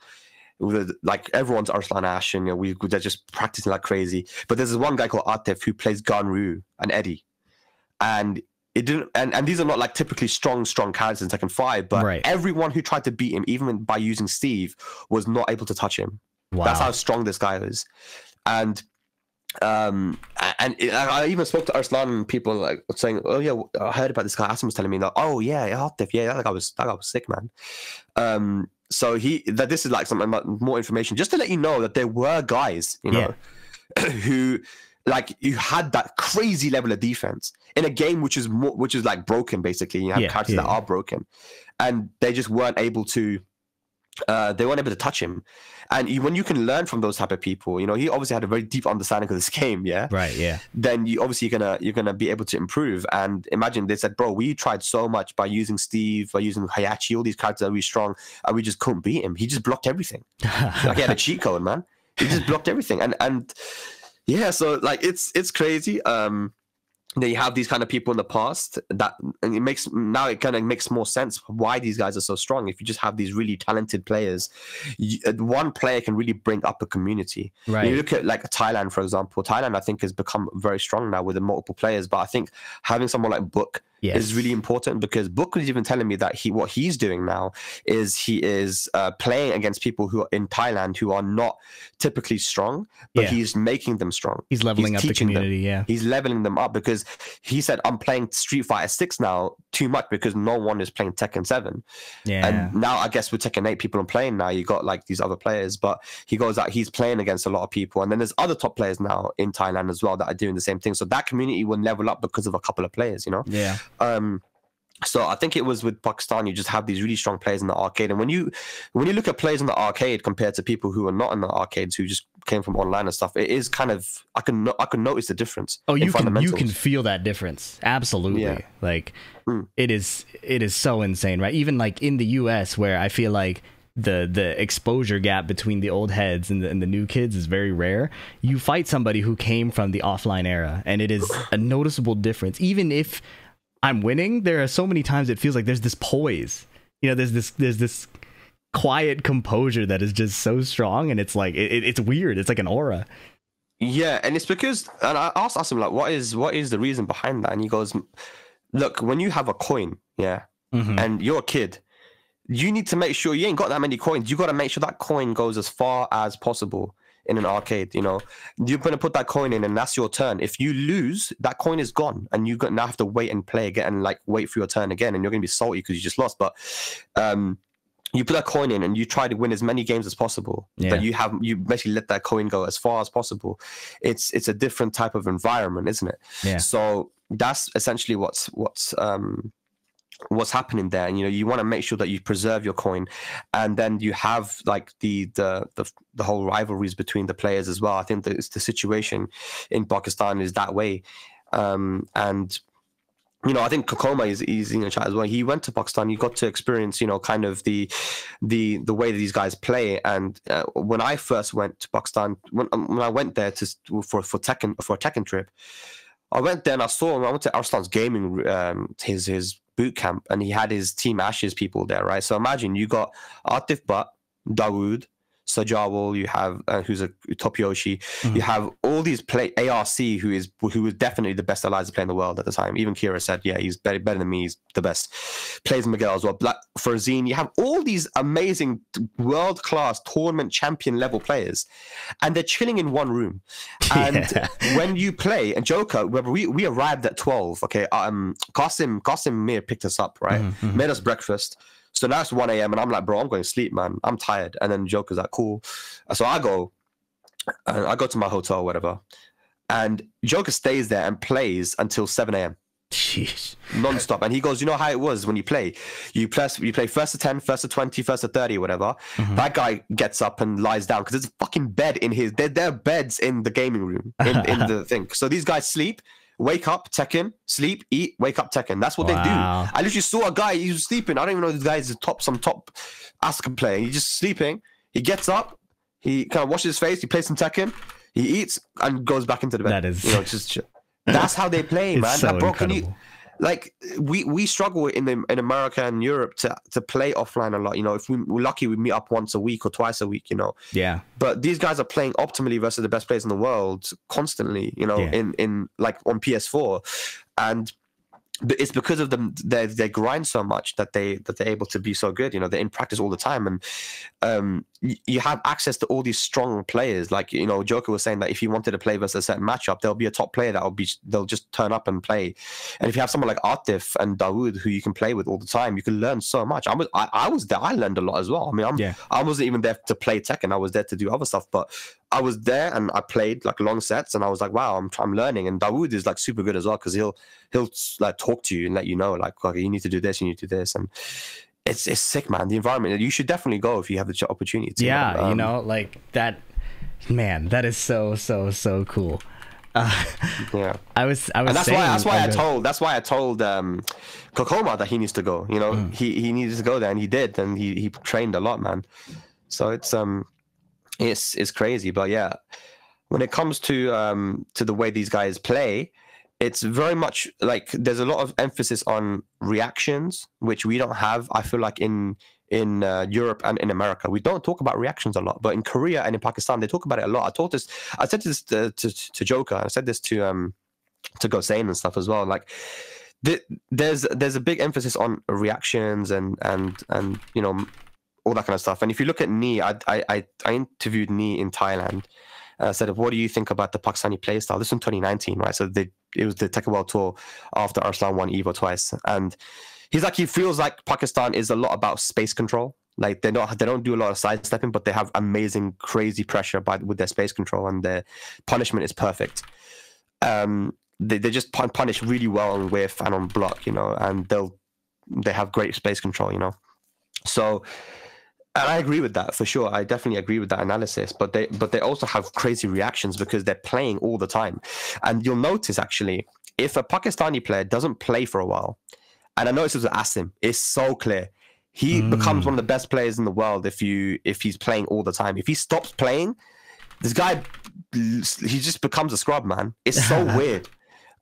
With, like everyone's Arslan Ash, and you know, we they're just practicing like crazy. But there's this one guy called Atif who plays Ganryu and Eddie, and it didn't. And, and these are not like typically strong, strong characters in Tekken Five. But Right. everyone who tried to beat him, even by using Steve, was not able to touch him. Wow. That's how strong this guy is. And um and I I even spoke to Arslan people like saying, "Oh yeah, I heard about this guy." Asim was telling me that, "Oh yeah, Atif, yeah, that guy was that guy was sick, man." Um, so he that this is like some mo- more information just to let you know that there were guys, you know, who like you had that crazy level of defense in a game which is more which is like broken basically. You have Yeah, characters yeah, that are broken, and they just weren't able to uh, they weren't able to touch him. And you, when you can learn from those type of people, you know, he obviously had a very deep understanding of this game, yeah. Right, yeah. Then you obviously you're gonna you're gonna be able to improve. And imagine they said, bro, we tried so much by using Steve, by using Heihachi, all these characters are really strong, and we just couldn't beat him. He just blocked everything. Like he had a cheat code, man. He just blocked everything. And and yeah, so like it's it's crazy. Um that you have these kind of people in the past that and it makes now it kind of makes more sense why these guys are so strong. If you just have these really talented players you, uh, one player can really bring up a community. Right. you look at like thailand for example. Thailand i think has become very strong now with the multiple players but i think having someone like book yes. is really important because book is even telling me that he what he's doing now is he is uh, playing against people who are in thailand who are not typically strong but Yeah. he's making them strong He's leveling he's up the teaching them. community, yeah. He's leveling them up because he said, I'm playing Street Fighter 6 now too much because no one is playing Tekken 7. Yeah. And now I guess with Tekken 8, people are playing now. You got like these other players, but he goes out, he's playing against a lot of people. And then there's other top players now in Thailand as well that are doing the same thing. So that community will level up because of a couple of players, you know? yeah. Um, so I think it was with Pakistan. You just have these really strong players in the arcade, and when you when you look at players in the arcade compared to people who are not in the arcades, who just came from online and stuff, it is kind of I can no, I can notice the difference. Oh, you can you can feel that difference. Absolutely. Yeah. Like Mm. it is it is so insane, right? Even like in the US where I feel like the the exposure gap between the old heads and the, and the new kids is very rare. You fight somebody who came from the offline era and it is a noticeable difference. Even if I'm winning, there are so many times it feels like there's this poise. You know, there's this there's this quiet composure that is just so strong and it's like it, it- it's weird. It's like an aura. Yeah, and it's because and I asked asked him like, what is what is the reason behind that? And he goes, look, when you have a coin, yeah, Mhm. and you're a kid, you need to make sure you ain't got that many coins. You got to make sure that coin goes as far as possible in an arcade. You know, you're gonna put that coin in, and that's your turn. If you lose, that coin is gone, and you now have to wait and play again, and like wait for your turn again, and you're gonna be salty because you just lost. But um, you put that coin in, and you try to win as many games as possible. Yeah. That you have, you basically let that coin go as far as possible. It's it's a different type of environment, isn't it? Yeah. So that's essentially what's what's um what's happening there and you know you want to make sure that you preserve your coin and then you have like the the the, the whole rivalries between the players as well i think that the situation in pakistan is that way um and you know, I think Kokoma is is in a chat as well. He went to Pakistan. You got to experience, you know, kind of the the the way that these guys play. And uh, when I first went to Pakistan, when um, when I went there to for for Tekken for a Tekken trip, I went there and I saw him. I went to Arslan's gaming um, his his boot camp, and he had his team Ashes people there, right? So imagine you got Atif Butt, Dawood, Sajawal, you have uh, who's a top Yoshi, Mhm. you have all these play ARC who is who was definitely the best Eliza player in the world at the time. Even Kira said, yeah, he's better, better than me. He's the best. Plays Miguel as well. Black Farzeen, you have all these amazing world class tournament champion level players, and they're chilling in one room. And Yeah. when you play and Joker, we, we arrived at twelve. Okay, um, Qasim Qasim Mir picked us up, right? Mhm, mhm. Made us breakfast. So now it's 1 a.m. and I'm like, bro, I'm going to sleep, man. I'm tired. And then Joker's like, cool. So I go, and I go to my hotel, whatever, and Joker stays there and plays until 7 a.m. Jeez. non-stop. And he goes, you know how it was when you play? You play, you play first to 10, first to 20, first to 30, whatever. Mm-hmm. That guy gets up and lies down because there's a fucking bed in his, there, there are beds in the gaming room, in, in the thing. So these guys sleep, wake up, Tekken, sleep, eat, wake up, Tekken. That's what Wow. they do. I literally saw a guy, he was sleeping. I don't even know this guy's a top, some top Asuka player. He's just sleeping. He gets up, he kind of washes his face, he plays some Tekken, he eats and goes back into the bed. That is- you know, just that's how they play, man. so Like, bro, can you- incredible. Like we we struggle in the, in America and Europe to to play offline a lot. You know, if we, we're lucky, we meet up once a week or twice a week. You know, Yeah. but these guys are playing optimally versus the best players in the world constantly. You know, Yeah. in in like on PS4, and but it's because of them they they grind so much that they that they're able to be so good. You know, they're in practice all the time, and um, you have access to all these strong players. Like you know, Joker was saying that if you wanted to play versus a certain matchup, there'll be a top player that will be they'll just turn up and play. And if you have someone like Atif and Dawood who you can play with all the time, you can learn so much. I was I, I was there. I learned a lot as well. I mean, I'm Yeah. I wasn't even there to play Tekken. I was there to do other stuff, but I was there and I played like long sets, and I was like, wow, I'm I'm learning. And Dawood is like super good as well because he'll he'll like talk to you and let you know like, okay, you need to do this, you need to do this, and it's it's sick, man. The environment. You should definitely go if you have the opportunity. to. Yeah, you Um, know, like that. Man, that is so so so cool. Uh, Yeah. I was I was and that's saying, why that's why I uh, told that's why I told um Kokoma that he needs to go. You know, Mm. he he needs to go there, and he did, and he he trained a lot, man. So it's um, it's it's crazy, but yeah, when it comes to um to the way these guys play, it's very much like there's a lot of emphasis on reactions, which we don't have. I feel like in in uh, Europe and in America, we don't talk about reactions a lot, but in Korea and in Pakistan, they talk about it a lot. I told this, I said this to, to, to Joker, I said this to um to Gosain and stuff as well. Like th- there's there's a big emphasis on reactions and and and you know all that kind of stuff. And if you look at Knee, I I I, I interviewed Knee in Thailand. Uh, said, what do you think about the Pakistani play style? This was in 2019, right? So they, it was the Tekken World Tour after Arslan won Evo twice, and he's like he feels like Pakistan is a lot about space control. Like they don't they don't do a lot of sidestepping, but they have amazing, crazy pressure by with their space control, and their punishment is perfect. Um, they they just punish really well on whiff and on block, you know, and they'll they have great space control, you know. So, and I agree with that for sure. I definitely agree with that analysis. But they but they also have crazy reactions because they're playing all the time, and you'll notice actually if a Pakistani player doesn't play for a while, and I noticed it was Asim, it's so clear. He hmm. becomes one of the best players in the world if you if he's playing all the time. If he stops playing, this guy he just becomes a scrub, man. It's so weird.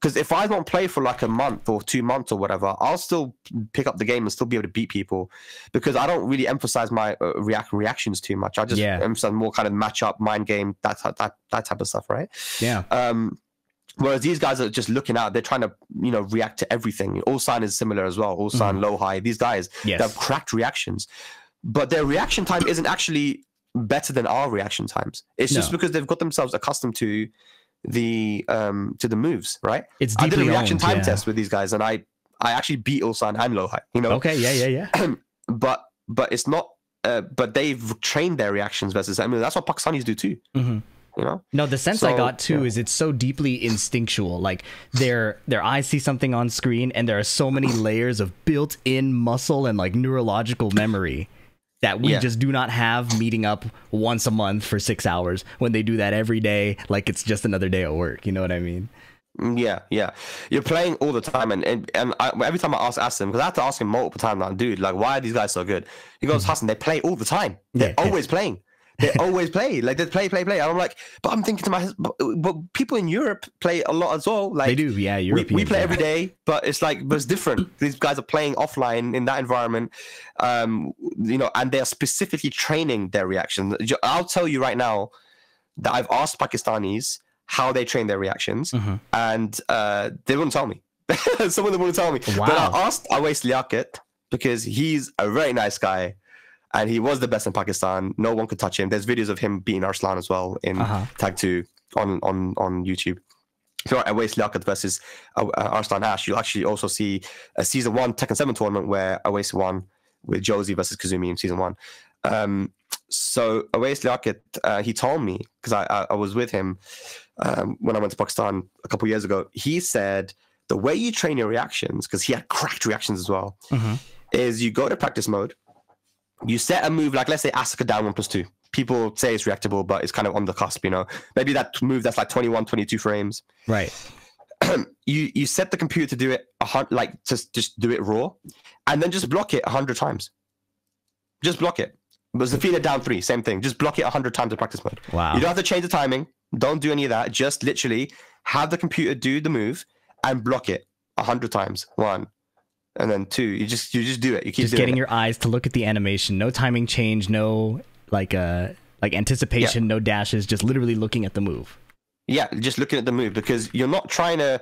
Because if I don't play for like a month or two months or whatever, I'll still pick up the game and still be able to beat people. Because I don't really emphasize my uh, react reactions too much. I just Yeah. emphasize more kind of matchup, mind game, that that that, type of stuff, right? Yeah. Um, whereas these guys are just looking out, they're trying to, you know, react to everything. All sign is similar as well. Ulsan, LowHigh. These guys, Yes. have cracked reactions, but their reaction time isn't actually better than our reaction times. It's just because they've got themselves accustomed to the um to the moves, right? It's I did a reaction owned, time yeah. test with these guys, and I I actually beat Ulsan and LowHigh. You know, Okay. Yeah. Yeah. Yeah. but but it's not. Uh, but they've trained their reactions versus. I mean, that's what Pakistanis do too. Mhm. You know. No, the sense I got too yeah. is it's so deeply instinctual. Like their their eyes see something on screen, and there are so many layers of built-in muscle and like neurological memory that we Yeah. just do not have meeting up once a month for six hours when they do that every day, like it's just another day at work. You know what I mean? Mm, Yeah, yeah. You're playing all the time, and and, and I, every time I ask Asim, because I have to ask him multiple times, like, dude, like, why are these guys so good? He goes, Hassan, they play all the time. They're Mm-hmm. Yeah, yeah. always playing. They always play. Like they play, play, play. And I'm like, but I'm thinking to myself, but, but people in Europe play a lot as well. Like They do, yeah. we, Europeans, we play yeah. every day, but it's like, but it's different. These guys are playing offline in that environment, um, you know, and they're specifically training their reactions. Ju- I'll tell you right now that I've asked Pakistanis how they train their reactions, Mhm. and uh, they wouldn't tell me. Some of them wouldn't tell me. But I asked Awais Liaquat because he's a very nice guy. And he was the best in Pakistan. No one could touch him. There's videos of him beating Arslan as well in Uh-huh. Tag 2 on, on, on YouTube. If you're at Awais Liaquat versus uh, uh, Arslan Ash, you'll actually also see a season one Tekken 7 tournament where Awais won with Josie versus Kazumi in season one. Um, so Awais Liaquat, uh, he told me because I, I, I was with him um, when I went to Pakistan a couple years ago. He said the way you train your reactions because he had cracked reactions as well Mhm. is you go to practice mode, you set a move like let's say Asuka down one plus two. People say it's reactable, but it's kind of on the cusp, you know. Maybe that move that's like 21, 22 frames. Right. you you set the computer to do it a hun- like just just do it raw, and then just block it a hundred times. Just block it. But Zafina down three, same thing. Just block it a hundred times in practice mode. Wow. You don't have to change the timing. Don't do any of that. Just literally have the computer do the move and block it a hundred times. One, and then two. You just you just do it. You keep it. Just getting it. your eyes to look at the animation. No timing change. No like uh like anticipation. No dashes. Just literally looking at the move. Yeah, just looking at the move because you're not trying to.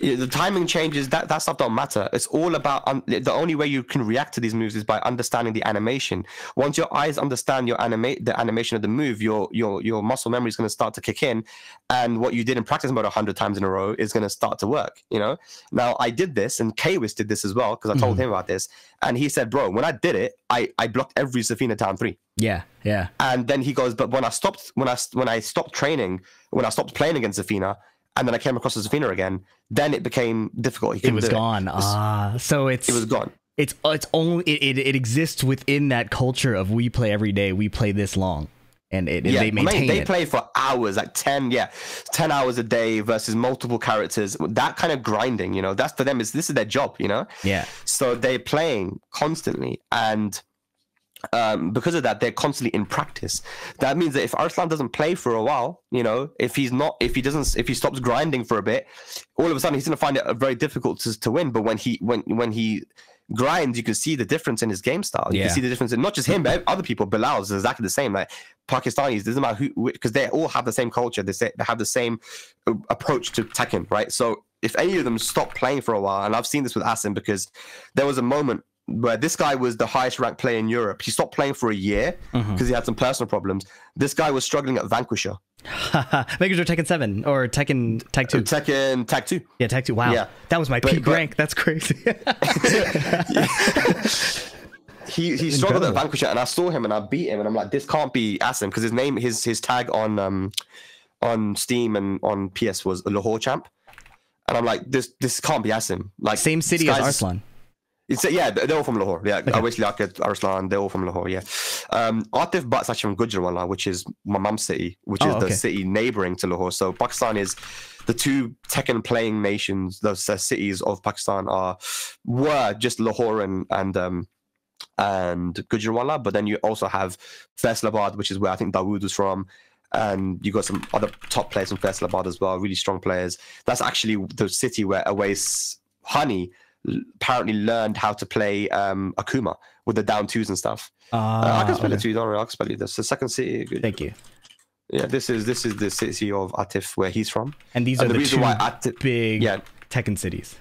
The timing changes. That that stuff don't matter. It's all about um, the only way you can react to these moves is by understanding the animation. Once your eyes understand your animate the animation of the move, your your your muscle memory is going to start to kick in, and what you did in practice mode a hundred times in a row is going to start to work. You know. Now I did this, and Kwis did this as well because I told him about this, and he said, "Bro, when I did it, I I blocked every Zafina down three." Yeah. Yeah. And then he goes, but when I stopped, when I when I stopped training, when I stopped playing against Zafina, and then I came across Zafina again, then it became difficult. He It was gone. Ah. So it's It was gone. it's it's only it, it, it exists within that culture of we play every day. We play this long, and it, Yeah, they I mean, they it. play for hours, like ten, yeah, ten hours a day versus multiple characters. That kind of grinding, you know, that's for them. Is this is their job, you know? yeah. So they're playing constantly, and um, because of that, they're constantly in practice. That means that if Arslan doesn't play for a while, you know, if he's not, if he doesn't, if he stops grinding for a bit, all of a sudden he's going to find it very difficult to, to win. But when he when when he grinds, you can see the difference in his game style. You Yeah. can see the difference in not just him, but other people. Bilal is exactly the same. Like Pakistanis, doesn't matter who, because they all have the same culture. They say they have the same uh, approach to Tekken, right? So if any of them stop playing for a while, and I've seen this with Asim because there was a moment where this guy was the highest ranked player in Europe. He stopped playing for a year because he had some personal problems. This guy was struggling at Vanquisher, Makers are Tekken Seven or Tekken Tag Two. Tekken Tag Two. Yeah, Tag Two. Wow, Yeah. that was my But- peak but- rank. That's crazy. He he struggled at Vanquisher, and I saw him and I beat him, and I'm like, this can't be Asim because his name, his his tag on um on Steam and on PS was Lahore champ, and I'm like, this this can't be Asim. Like Same city as Arslan. It's yeah, they're all from Lahore. Yeah, Awais Liaquat, Arslan, they're all from Lahore. Yeah, um, Atif Butt's actually from Gujranwala, which is my mum's city, which is Oh, okay. the city neighboring to Lahore. So Pakistan is the two Tekken playing nations. Those uh, cities of Pakistan are were just Lahore and and um, and Gujranwala, but then you also have Faisalabad, which is where I think Dawood was from. And you got some other top players from Faisalabad as well, really strong players. That's actually the city where Awais Honey apparently learned how to play um, Akuma with the down twos and stuff. Uh, I can spell it okay. to you, don't worry, I can spell it. That's the second city. Thank you. Yeah, this is this is the city of Atif where he's from. And these And are the the, reason two why Atif, big yeah. Tekken cities.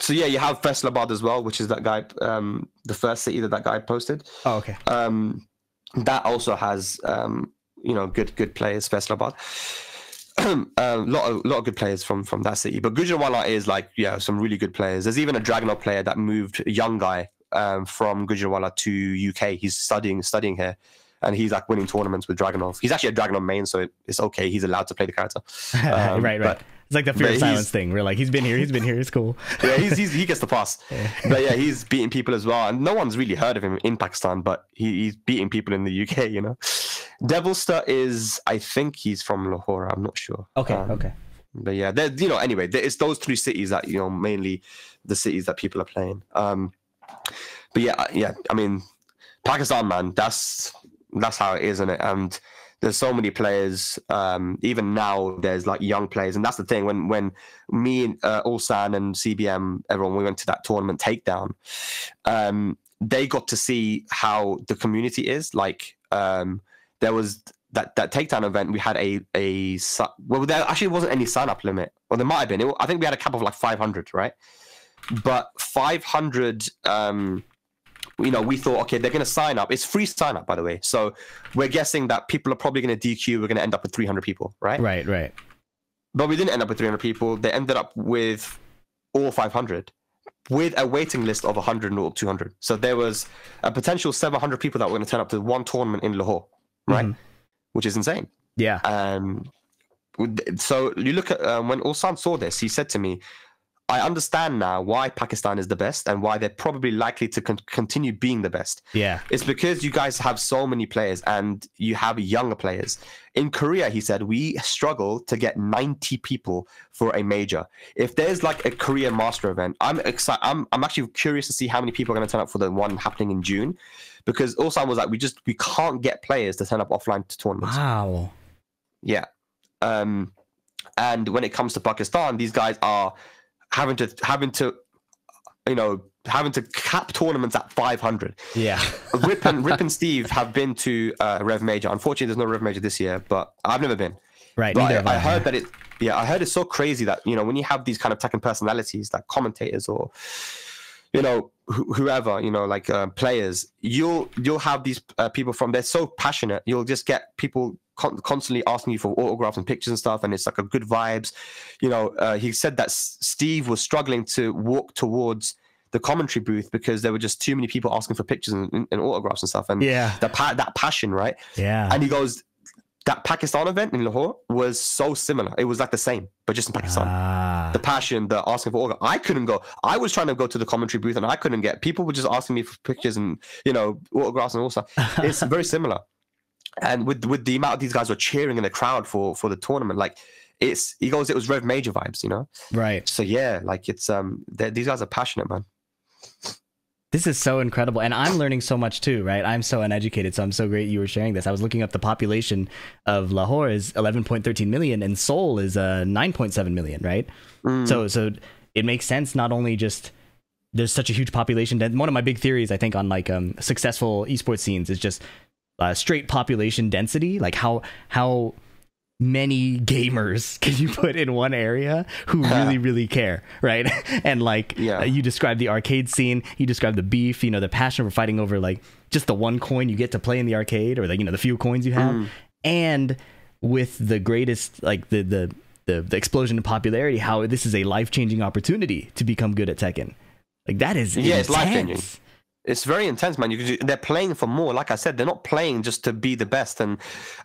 So yeah, you have Faisalabad as well, which is that guy, um, the first city that that guy posted. Oh, okay. um, that also has um, you know good good players. Faisalabad, a lot of lot of good players from from that city. But Gujranwala is like yeah, some really good players. There's even a Dragunov player that moved, a young guy um, from Gujranwala to UK. He's studying studying here. And he's like winning tournaments with Dragunov. He's actually a Dragunov main, so it, it's okay. He's allowed to play the character. Um, right, right. but- it's like the fear but of silence thing. We're like, he's been here, he's been here, it's cool. yeah, he's, he's he gets the pass. But yeah, he's beating people as well, and no one's really heard of him in Pakistan, but he, he's beating people in the UK. You know, Devilster is I think he's from Lahore. I'm not sure. Okay, Um, okay. But yeah, there- you know, anyway, there- it's those three cities that you know mainly the cities that people are playing. Um, but yeah, yeah, I mean, Pakistan, man, that's that's how it is, isn't it? And there's so many players. Um, even now, there's like young players, and that's the thing. When when me and uh, Ulsan and CBM, everyone, we went to that tournament takedown. Um, they got to see how the community is. Like, um, there was that that takedown event. We had a a well, there actually wasn't any sign up limit. Well, there might have been. It, I think we had a cap of like 500, right? But 500. Um, you know, we thought, okay, they're going to sign up. It's free sign up, by the way. So we're guessing that people are probably going to DQ. We're going to end up with 300 people, right? Right, right. But we didn't end up with 300 people. They ended up with all 500. with a waiting list of 100 or 200. So there was a potential 700 people that were going to turn up to one tournament in Lahore, right? Mhm. Which is insane. Yeah. Um, so you look at um, when Ulsan saw this, he said to me, "I understand now why Pakistan is the best and why they're probably likely to con- continue being the best. Yeah. It's because you guys have so many players and you have younger players. In Korea, he said, we struggle to get 90 people for a major. If there's like a Korea Master event, I'm excited. I'm, I'm actually curious to see how many people are going to turn up for the one happening in June, because Ulsan was like, we just we can't get players to turn up offline to tournaments. Wow. Yeah. Um, and when it comes to Pakistan, these guys are having to having to, you know, having to cap tournaments at 500. Yeah. Rip and Rip and Steve have been to uh, Rev Major. Unfortunately, there's no Rev Major this year, but I've never been. Right. But I, I heard that it. Yeah, I heard it's so crazy that you know when you have these kind of Tekken personalities, like commentators or you know wh- whoever you know like uh, players, you'll you'll have these uh, people from they're so passionate. You'll just get people con- constantly asking you for autographs and pictures and stuff, and it's like a good vibes. You know, uh, he said that S- Steve was struggling to walk towards the commentary booth because there were just too many people asking for pictures and, and autographs and stuff, and Yeah. the pa- that passion, right? Yeah. And he goes, that Pakistan event in Lahore was so similar. It was like the same, but just in Pakistan. Ah. the passion, the asking for autograph. I couldn't go. I was trying to go to the commentary booth and I couldn't get. People were just asking me for pictures and you know autographs and all stuff. It's very similar. And with with the amount of these guys were cheering in the crowd for for the tournament, like it's he goes, it was Rev Major vibes, you know. right. So yeah, like it's um, these guys are passionate, man. This is so incredible. And I'm learning so much too, right? I'm so uneducated. So I'm so great you were sharing this. I was looking up the population of Lahore is 11.13 million and Seoul is uh, 9.7 million, right? Mm. So so it makes sense not only just there's such a huge population. One of my big theories, I think, on like um, successful esports scenes is just uh, straight population density. Like how how many gamers can you put in one area who really really care, right? and like Yeah. uh, you describe the arcade scene, you describe the beef, you know, the passion for fighting over like just the one coin you get to play in the arcade or the you know the few coins you have, Mm. and with the greatest like the the the, the explosion in popularity, how this is a life changing opportunity to become good at Tekken. Like that is Yeah, it's life-changing. It's very intense, man. You they're playing for more. Like I said, they're not playing just to be the best and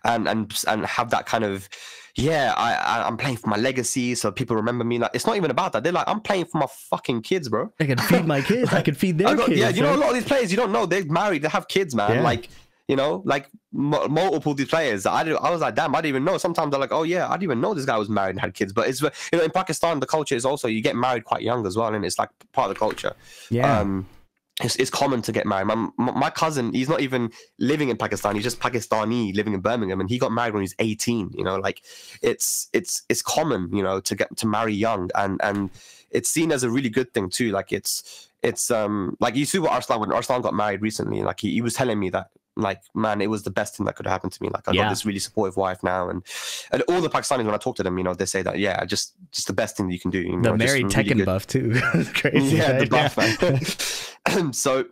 and and and have that kind of yeah. I, I'm playing for my legacy, so people remember me. Like it's not even about that. They're like I'm playing for my fucking kids, bro. I can feed my kids. I can feed their got- kids. yeah, you know a lot of these players. You don't know they're married. They have kids, man. Yeah. Like you know, like multiple these players. I did, I was like, damn, I didn't even know. Sometimes they're like, oh yeah, I didn't even know this guy was married and had kids. But it's you know in Pakistan the culture is also you get married quite young as well, and it's like part of the culture Yeah. um it's, it's common to get married. My, my cousin he's not even living in pakistan. He's just pakistani living in birmingham and he got married when he's 18 you know like it's it's it's common you know to get to marry young and and it's seen as a really good thing too. Like it's it's um like you see what arslan when arslan got married recently like he, he was telling me that like man it was the best thing that could have happened to me like i Yeah. got this really supportive wife now and and all the pakistanis when i talk to them you know they say that yeah just just the best thing that you can do you the know, really Tekken good- buff too. Crazy. yeah, the buff, man. so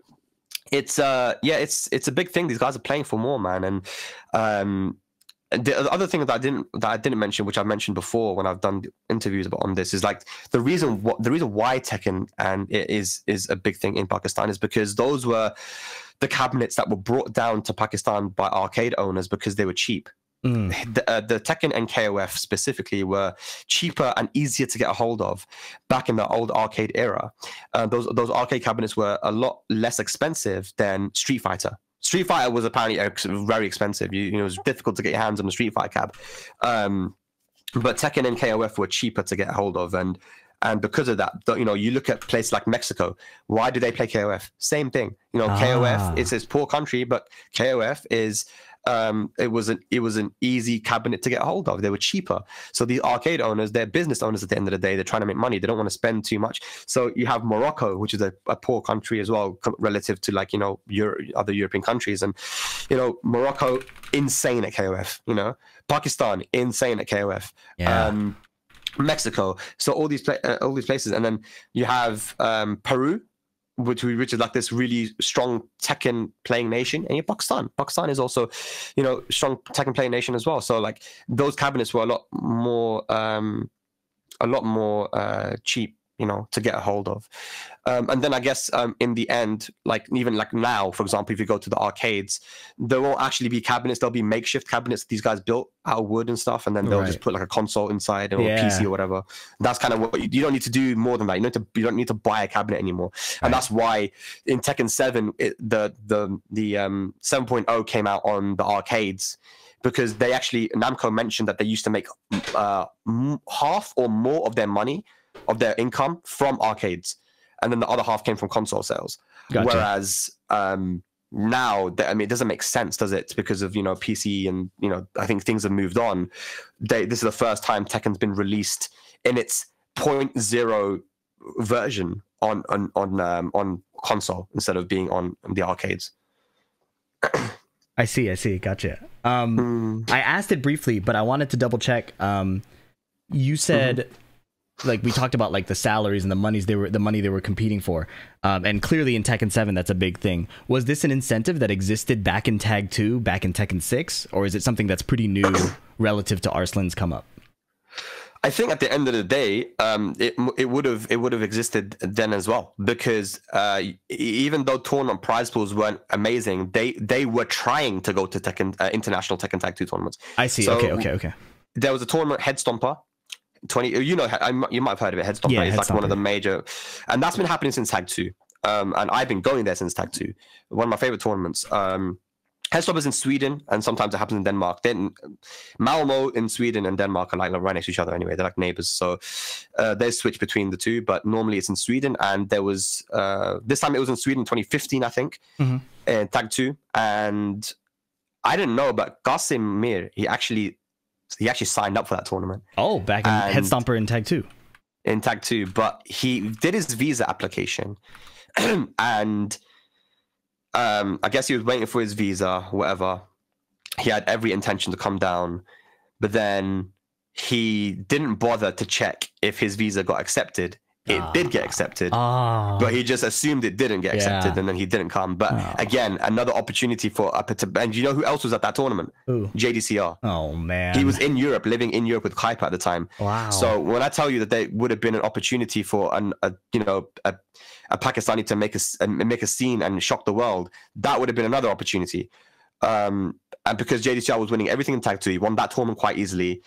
it's uh yeah, it's it's a big thing. These guys are playing for more, man. And um the other thing that I didn't that I didn't mention, which I mentioned before when I've done interviews about on this, is like the reason what the reason why Tekken and it is is a big thing in Pakistan is because those were the cabinets that were brought down to Pakistan by arcade owners because they were cheap Mm. the, uh, the Tekken and KOF specifically were cheaper and easier to get a hold of back in the old arcade era. Uh, those those arcade cabinets were a lot less expensive than Street Fighter. Street Fighter was apparently ex- very expensive. You, you know, it was difficult to get your hands on a Street Fighter cab. Um, but Tekken and KOF were cheaper to get a hold of, and and because of that, you know, you look at places like Mexico. Why do they play KOF? Same thing. You know, Ah. KOF. It's this poor country, but KOF is um, it was an it was an easy cabinet to get hold of. They were cheaper. So the arcade owners, they're business owners at the end of the day. They're trying to make money. They don't want to spend too much. So you have Morocco, which is a, a poor country as well, relative to like you know Euro, other European countries, and you know Morocco insane at KOF. You know Pakistan insane at KOF. Yeah. Um, Mexico. So all these uh, all these places, and then you have um, Peru, which which is like this really strong Tekken playing nation, and you have Pakistan. Pakistan is also, you know, strong Tekken playing nation as well. So like those cabinets were a lot more, um, a lot more uh, cheap you know, to get a hold of. Um, and then I guess um, in the end, like even like now, for example, if you go to the arcades, there won't actually be cabinets. There'll be makeshift cabinets these guys built out of wood and stuff, and then they'll just put like a console inside or Yeah. a PC or whatever. That's kind of what you, you don't need to do more than that. You don't need to you don't need to buy a cabinet anymore, and that's why in Tekken Seven, it, the the the um 7.0 came out on the arcades because they actually Namco mentioned that they used to make uh, m- half or more of their money of their income from arcades, and then the other half came from console sales. Gotcha. Whereas um, now, that, I mean, it doesn't make sense, does it? Because of you know PC and you know I think things have moved on. They, this is the first time Tekken's been released in its 0.0 version on on on um, on console instead of being on the arcades. I see. I see. Gotcha. Um, Mm, I asked it briefly, but I wanted to double check. Um, you said, like we talked about, like the salaries and the monies they were the money they were competing for, um, and clearly in Tekken Seven that's a big thing. Was this an incentive that existed back in Tag Two, back in Tekken Six, or is it something that's pretty new relative to Arslan's come up? I think at the end of the day, um, it it would have it would have existed then as well because uh, even though tournament prize pools weren't amazing, they they were trying to go to Tekken uh, international Tekken Tag Two tournaments. I see. So- okay. Okay. Okay. There was a tournament Head Stomper. 20 you know I, you might have heard of it head stomper Yeah, it's Head like one of the major and that's been happening since tag 2 um and i've been going there since tag 2 one of my favorite tournaments. Um head stompers in sweden and sometimes it happens in denmark. Then malmo in sweden and denmark are like right next to each other anyway. They're like neighbors. So uh, they switch between the two but normally it's in sweden. And there was uh this time it was in sweden 2015 i think Mhm. in tag 2 and i didn't know but Qasim mir he actually he actually signed up for that tournament Oh, back in Head And- Stomper in Tag Two. in tag two, but he did his visa application, and um, I guess he was waiting for his visa, whatever. He had every intention to come down, but then he didn't bother to check if his visa got accepted. It did get accepted. Ah. But he just assumed it didn't get accepted, Yeah. and then he didn't come. But Oh. again, another opportunity for a and you know who else was at that tournament? Ooh. JDCR. Oh man. He was in Europe, living in Europe with Kuiper at the time. Wow. So when I tell you that there would have been an opportunity for an, a you know a, a Pakistani to make a uh, make a scene and shock the world, that would have been another opportunity. Um, and because JDCR was winning everything in tag two, he won that tournament quite easily.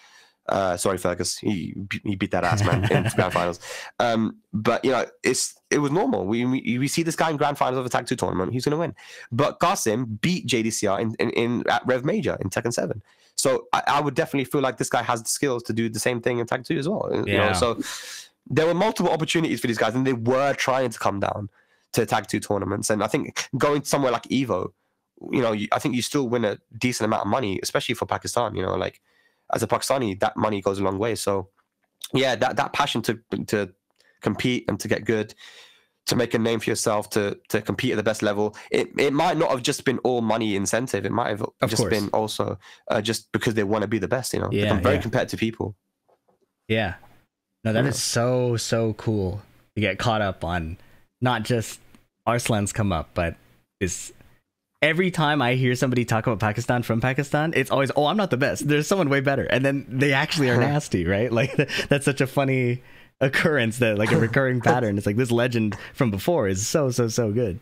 Uh, sorry, Fergus, he he beat that ass man in grand finals. Um, but you know, it's it was normal. We, we we see this guy in grand finals of a tag two tournament, he's going to win. But Qasim beat JDCR in, in, in at Rev Major in Tekken Seven. So I, I would definitely feel like this guy has the skills to do the same thing in tag two as well. you know? Yeah. So there were multiple opportunities for these guys, and they were trying to come down to tag two tournaments. And I think going somewhere like Evo, you know, you, I think you still win a decent amount of money, especially for Pakistan. You know, like as a Pakistani, that money goes a long way. So yeah, that that passion to to compete and to get good. To make a name for yourself, to to compete at the best level, it, it might not have just been all money incentive. It might have Of just course. been also uh, just because they want to be the best. You know, Yeah, They're very yeah. competitive people. Yeah. No, that is Yeah. so so cool to get caught up on not just Arslan's come up, but is every time I hear somebody talk about Pakistan from Pakistan, it's always, oh, I'm not the best. There's someone way better. And then they actually are nasty, right? Like that's such a funny occurrence that like a recurring pattern. It's like this legend from before is so so so good.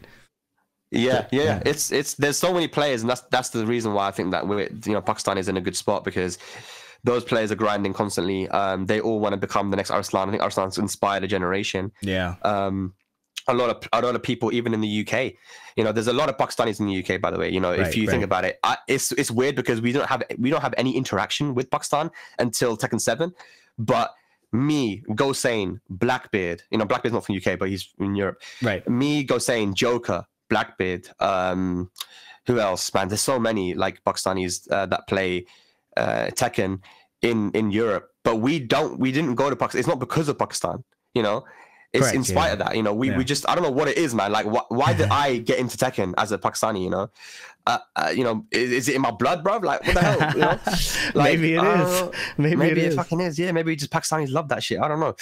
Yeah, yeah, Yeah. It's it's there's so many players, and that's that's the reason why I think that we're you know Pakistan is in a good spot because those players are grinding constantly. Um, they all want to become the next Arslan. I think Arslan's inspired a generation. Yeah. Um, a lot of a lot of people, even in the UK, you know, there's a lot of Pakistanis in the UK. By the way, you know, Right, if you think about it, I, it's it's weird because we don't have we don't have any interaction with Pakistan until Tekken Seven, but me, Gosane, Blackbeard, you know, Blackbeard's not from UK, but he's in Europe Right. me go saying Joker, Blackbeard, um, who else, man? There's so many like Pakistanis uh, that play uh, Tekken in in Europe, but we don't. We didn't go to Pakistan. It's not because of Pakistan, you know. It's Correct, in spite yeah. of that, you know. We, Yeah. we just I don't know what it is, man. Like, wh- why did I get into Tekken as a Pakistani? You know, uh, uh, you know, is, is it in my blood, bro? Like, what the hell? You know? Like, maybe it is. Maybe, Maybe, it it, is. fucking is. Yeah, maybe just Pakistanis love that shit. I don't know.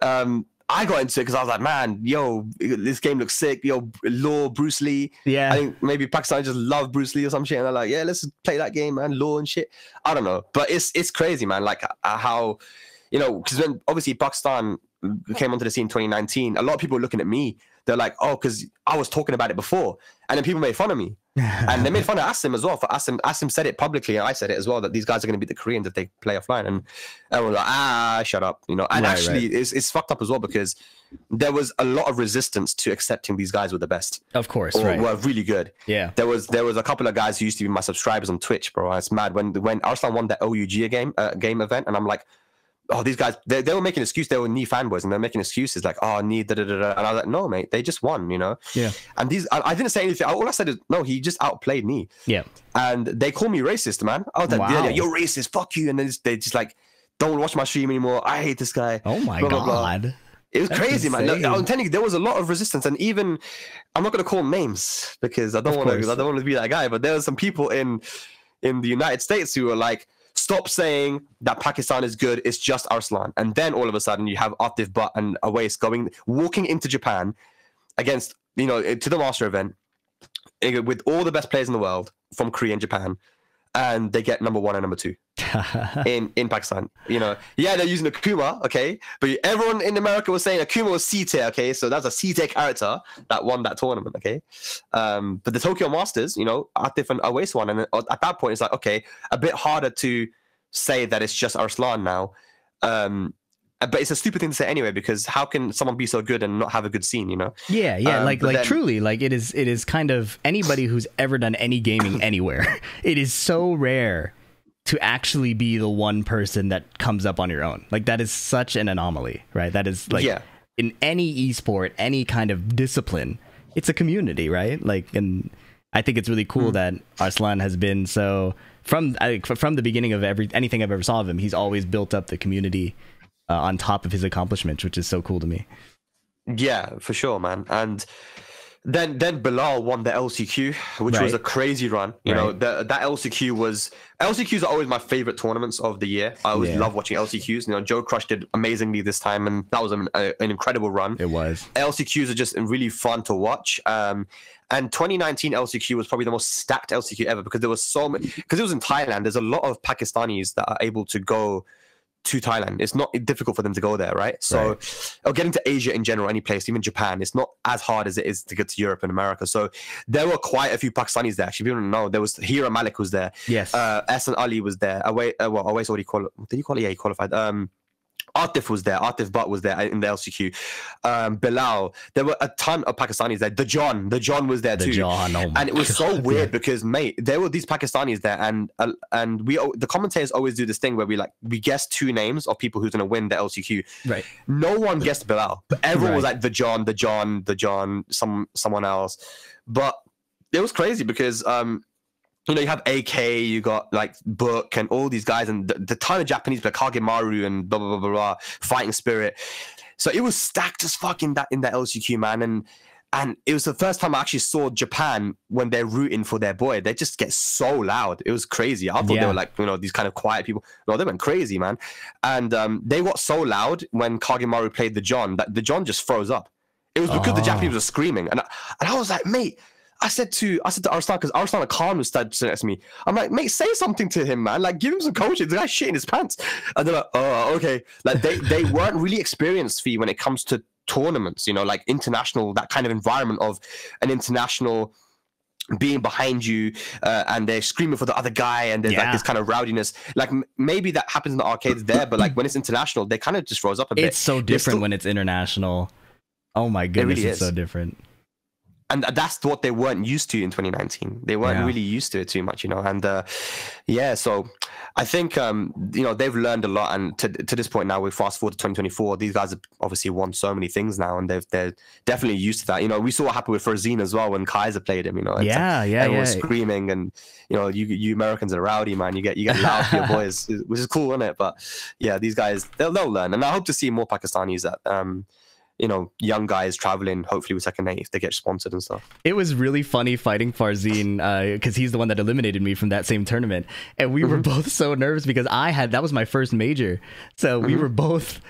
Um, I got into it because I was like, man, yo, this game looks sick. Yo, Law, Bruce Lee. yeah. I think maybe Pakistan just love Bruce Lee or some shit, and they're like, yeah, let's play that game, man. Law and shit. I don't know, but it's it's crazy, man. Like uh, how, you know, because when obviously Pakistan came onto the scene in 2019, a lot of people were looking at me. They're like, "Oh, because I was talking about it before," and then people made fun of me, and they made fun of Asim as well. For Asim, Asim said it publicly, and I said it as well that these guys are going to beat the Koreans if they play offline, and everyone was like, "Ah, shut up," you know. And Right, actually, It's, it's fucked up as well because there was a lot of resistance to accepting these guys were the best Of course, or right? were really good. Yeah. There was there was a couple of guys who used to be my subscribers on Twitch, bro. It's mad when when Arslan won that OUG game uh, game event, and I'm like, oh, these guys they, they were making excuses. They were knee fanboys, and they're making excuses like, oh, knee da da da da. And I was like, no, mate, they just won, you know. Yeah. And these, I, I didn't say anything. All I said is, no, he just outplayed me, Yeah. and they call me racist, man. I was like, Wow. yeah, you're racist, fuck you, and then they just like. Don't watch my stream anymore. I hate this guy. Oh my Blah, blah, blah. god. It was That's crazy, man. I'm telling you, there was a lot of resistance, and even I'm not going to call names because I don't want to. I don't want to be that guy. But there were some people in in the United States who were like, "Stop saying that Pakistan is good. It's just Arslan." And then all of a sudden, you have Atif Butt and Awais going walking into Japan against you know to the Master event eh, with all the best players in the world from Korea and Japan, and they get number one and number two in in Pakistan. You know, yeah, they're using Akuma, okay, but everyone in America was saying Akuma was C tier, okay, so that's a C tier character that won that tournament, okay. Um, but the Tokyo Masters, you know, Atif and Awais won, and at at that point, it's like okay, a bit harder to say that it's just Arslan now. Um, but it's a stupid thing to say anyway because how can someone be so good and not have a good scene? You know, Yeah, yeah, Um, like like then- truly, like it is it is kind of anybody who's ever done any gaming anywhere. It is so rare to actually be the one person that comes up on your own. Like that is such an anomaly, right? That is like Yeah. in any esport, any kind of discipline, it's a community, right? Like and I think it's really cool that Arslan has been so from I, from the beginning of every anything I've ever saw of him, he's always built up the community uh, on top of his accomplishments, which is so cool to me. Yeah, for sure, man. And then then Bilal won the LCQ, which was a crazy run. You know, the, that LCQ was LCQs are always my favorite tournaments of the year. I always Yeah. love watching LCQs. You know, Joe Crush did amazingly this time, and that was an, a, an incredible run. It was. LCQs are just really fun to watch. Um, and 2019 LCQ was probably the most stacked LCQ ever because there was so many. Because it was in Thailand, there's a lot of Pakistanis that are able to go to Thailand. It's not difficult for them to go there, right? So, or getting to Asia in general, any place, even Japan, it's not as hard as it is to get to Europe and America. So there were quite a few Pakistanis there. Actually, if you don't know, there was Hira Malik was there. Yes. Uh, Hassan Ali was there. Away, uh, well, always already qualified. Did you qualify? Yeah, he qualified. Um, Atif was there. Atif Butt was there in the LCQ. Um, Bilal. There were a ton of Pakistanis there. The John. The John was there the too. John. Oh And it was so God, weird because, mate, there were these Pakistanis there, and uh, and we the commentators always do this thing where we like we guess two names of people who's going to win the LCQ. Right. No one guessed Bilal, but everyone was like the John, the John, the John, some someone else. But it was crazy because um, you know, you have AK, you got like Book and all these guys, and the, the ton of Japanese like Kagemaru and blah blah blah blah, blah Fighting Spirit. So it was stacked as fuck in that in that LCQ man, and and it was the first time I actually saw Japan when they're rooting for their boy. They just get so loud. It was crazy. I thought they were like you know these kind of quiet people. No, they went crazy, man. And um, they got so loud when Kagemaru played the John that the John just froze up. It was because the Oh. Japanese were screaming, and I, and I was like, mate. I said to I said to Arslan because Arslan Khan was standing next to me. I'm like, mate, say something to him, man. Like, give him some coaching. The guy's shitting his pants. And they're like, oh, okay. Like they they weren't really experienced fee when it comes to tournaments. You know, like international that kind of environment of an international being behind you uh, and they're screaming for the other guy and there's like this kind of rowdiness like m- maybe that happens in the arcades there but like when it's international they kind of just rose up a bit It's so different still- when it's international. Oh my goodness, really it's so different. And that's what they weren't used to in 2019 they weren't Yeah. really used to it too much you know and uh yeah so i think um you know they've learned a lot and to, to this point now we fast forward to 2024 these guys have obviously won so many things now and they've they're definitely used to that you know we saw what happened with Farzeen as well when kaiser played him you know like Yeah, yeah, everyone yeah. was screaming and you know you you americans are rowdy man you get you get loud for your boys which is cool isn't it but yeah these guys they'll, they'll learn and i hope to see more pakistanis that um you know, young guys traveling, hopefully with second if they get sponsored and stuff. It was really funny fighting Farzeen because he's the one that eliminated me from that same tournament, and we Mm-hmm. were both so nervous because I had that was my first major, so Mm-hmm. we were both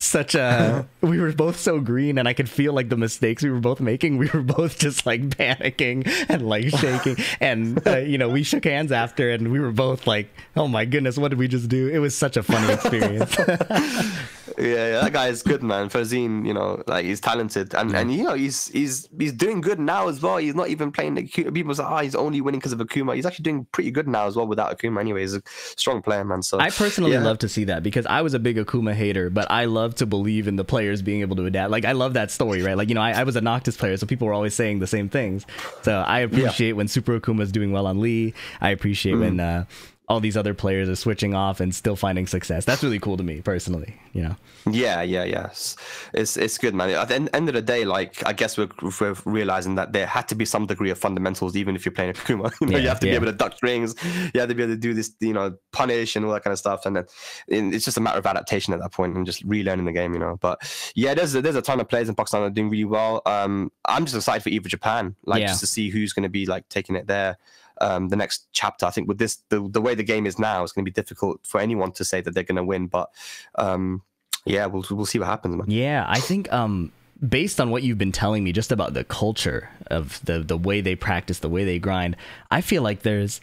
such a we were both so green and i could feel like the mistakes we were both making we were both just like panicking and like shaking and uh, you know we shook hands after and we were both like oh my goodness what did we just do it was such a funny experience yeah, yeah, that guy is good, man. Farzeen, you know, like he's talented, and and you know he's he's he's doing good now as well. He's not even playing the Akuma. People say, oh, he's only winning because of Akuma. He's actually doing pretty good now as well without Akuma. Anyway, he's a strong player, man. So I personally yeah. love to see that because I was a big Akuma hater, but I love to believe in the players being able to adapt. Like I love that story, right? Like you know, I, I was a Noctis player, so people were always saying the same things. So I appreciate when Super Akouma is doing well on Lee. I appreciate when uh, all these other players are switching off and still finding success. That's really cool to me personally. You know. Yeah, yeah, yes. It's it's good, man. At the end, end of the day, like I guess we're, we're realizing that there had to be some degree of fundamentals, even if you're playing a Akuma. You, know, you have to yeah. be able to duck strings. You have to be able to do this, you know, punish and all that kind of stuff. And then it's just a matter of adaptation at that point and just relearning the game, you know. But yeah, there's a, there's a ton of players in Pakistan that are doing really well. Um, I'm just excited for Evo Japan, like Yeah. just to see who's going to be like taking it there. Um, the next chapter, I think, with this the, the way the game is now, it's going to be difficult for anyone to say that they're going to win. But um, yeah, we'll we'll see what happens, man. Yeah, I think um based on what you've been telling me just about the culture of the the way they practice, the way they grind, I feel like there's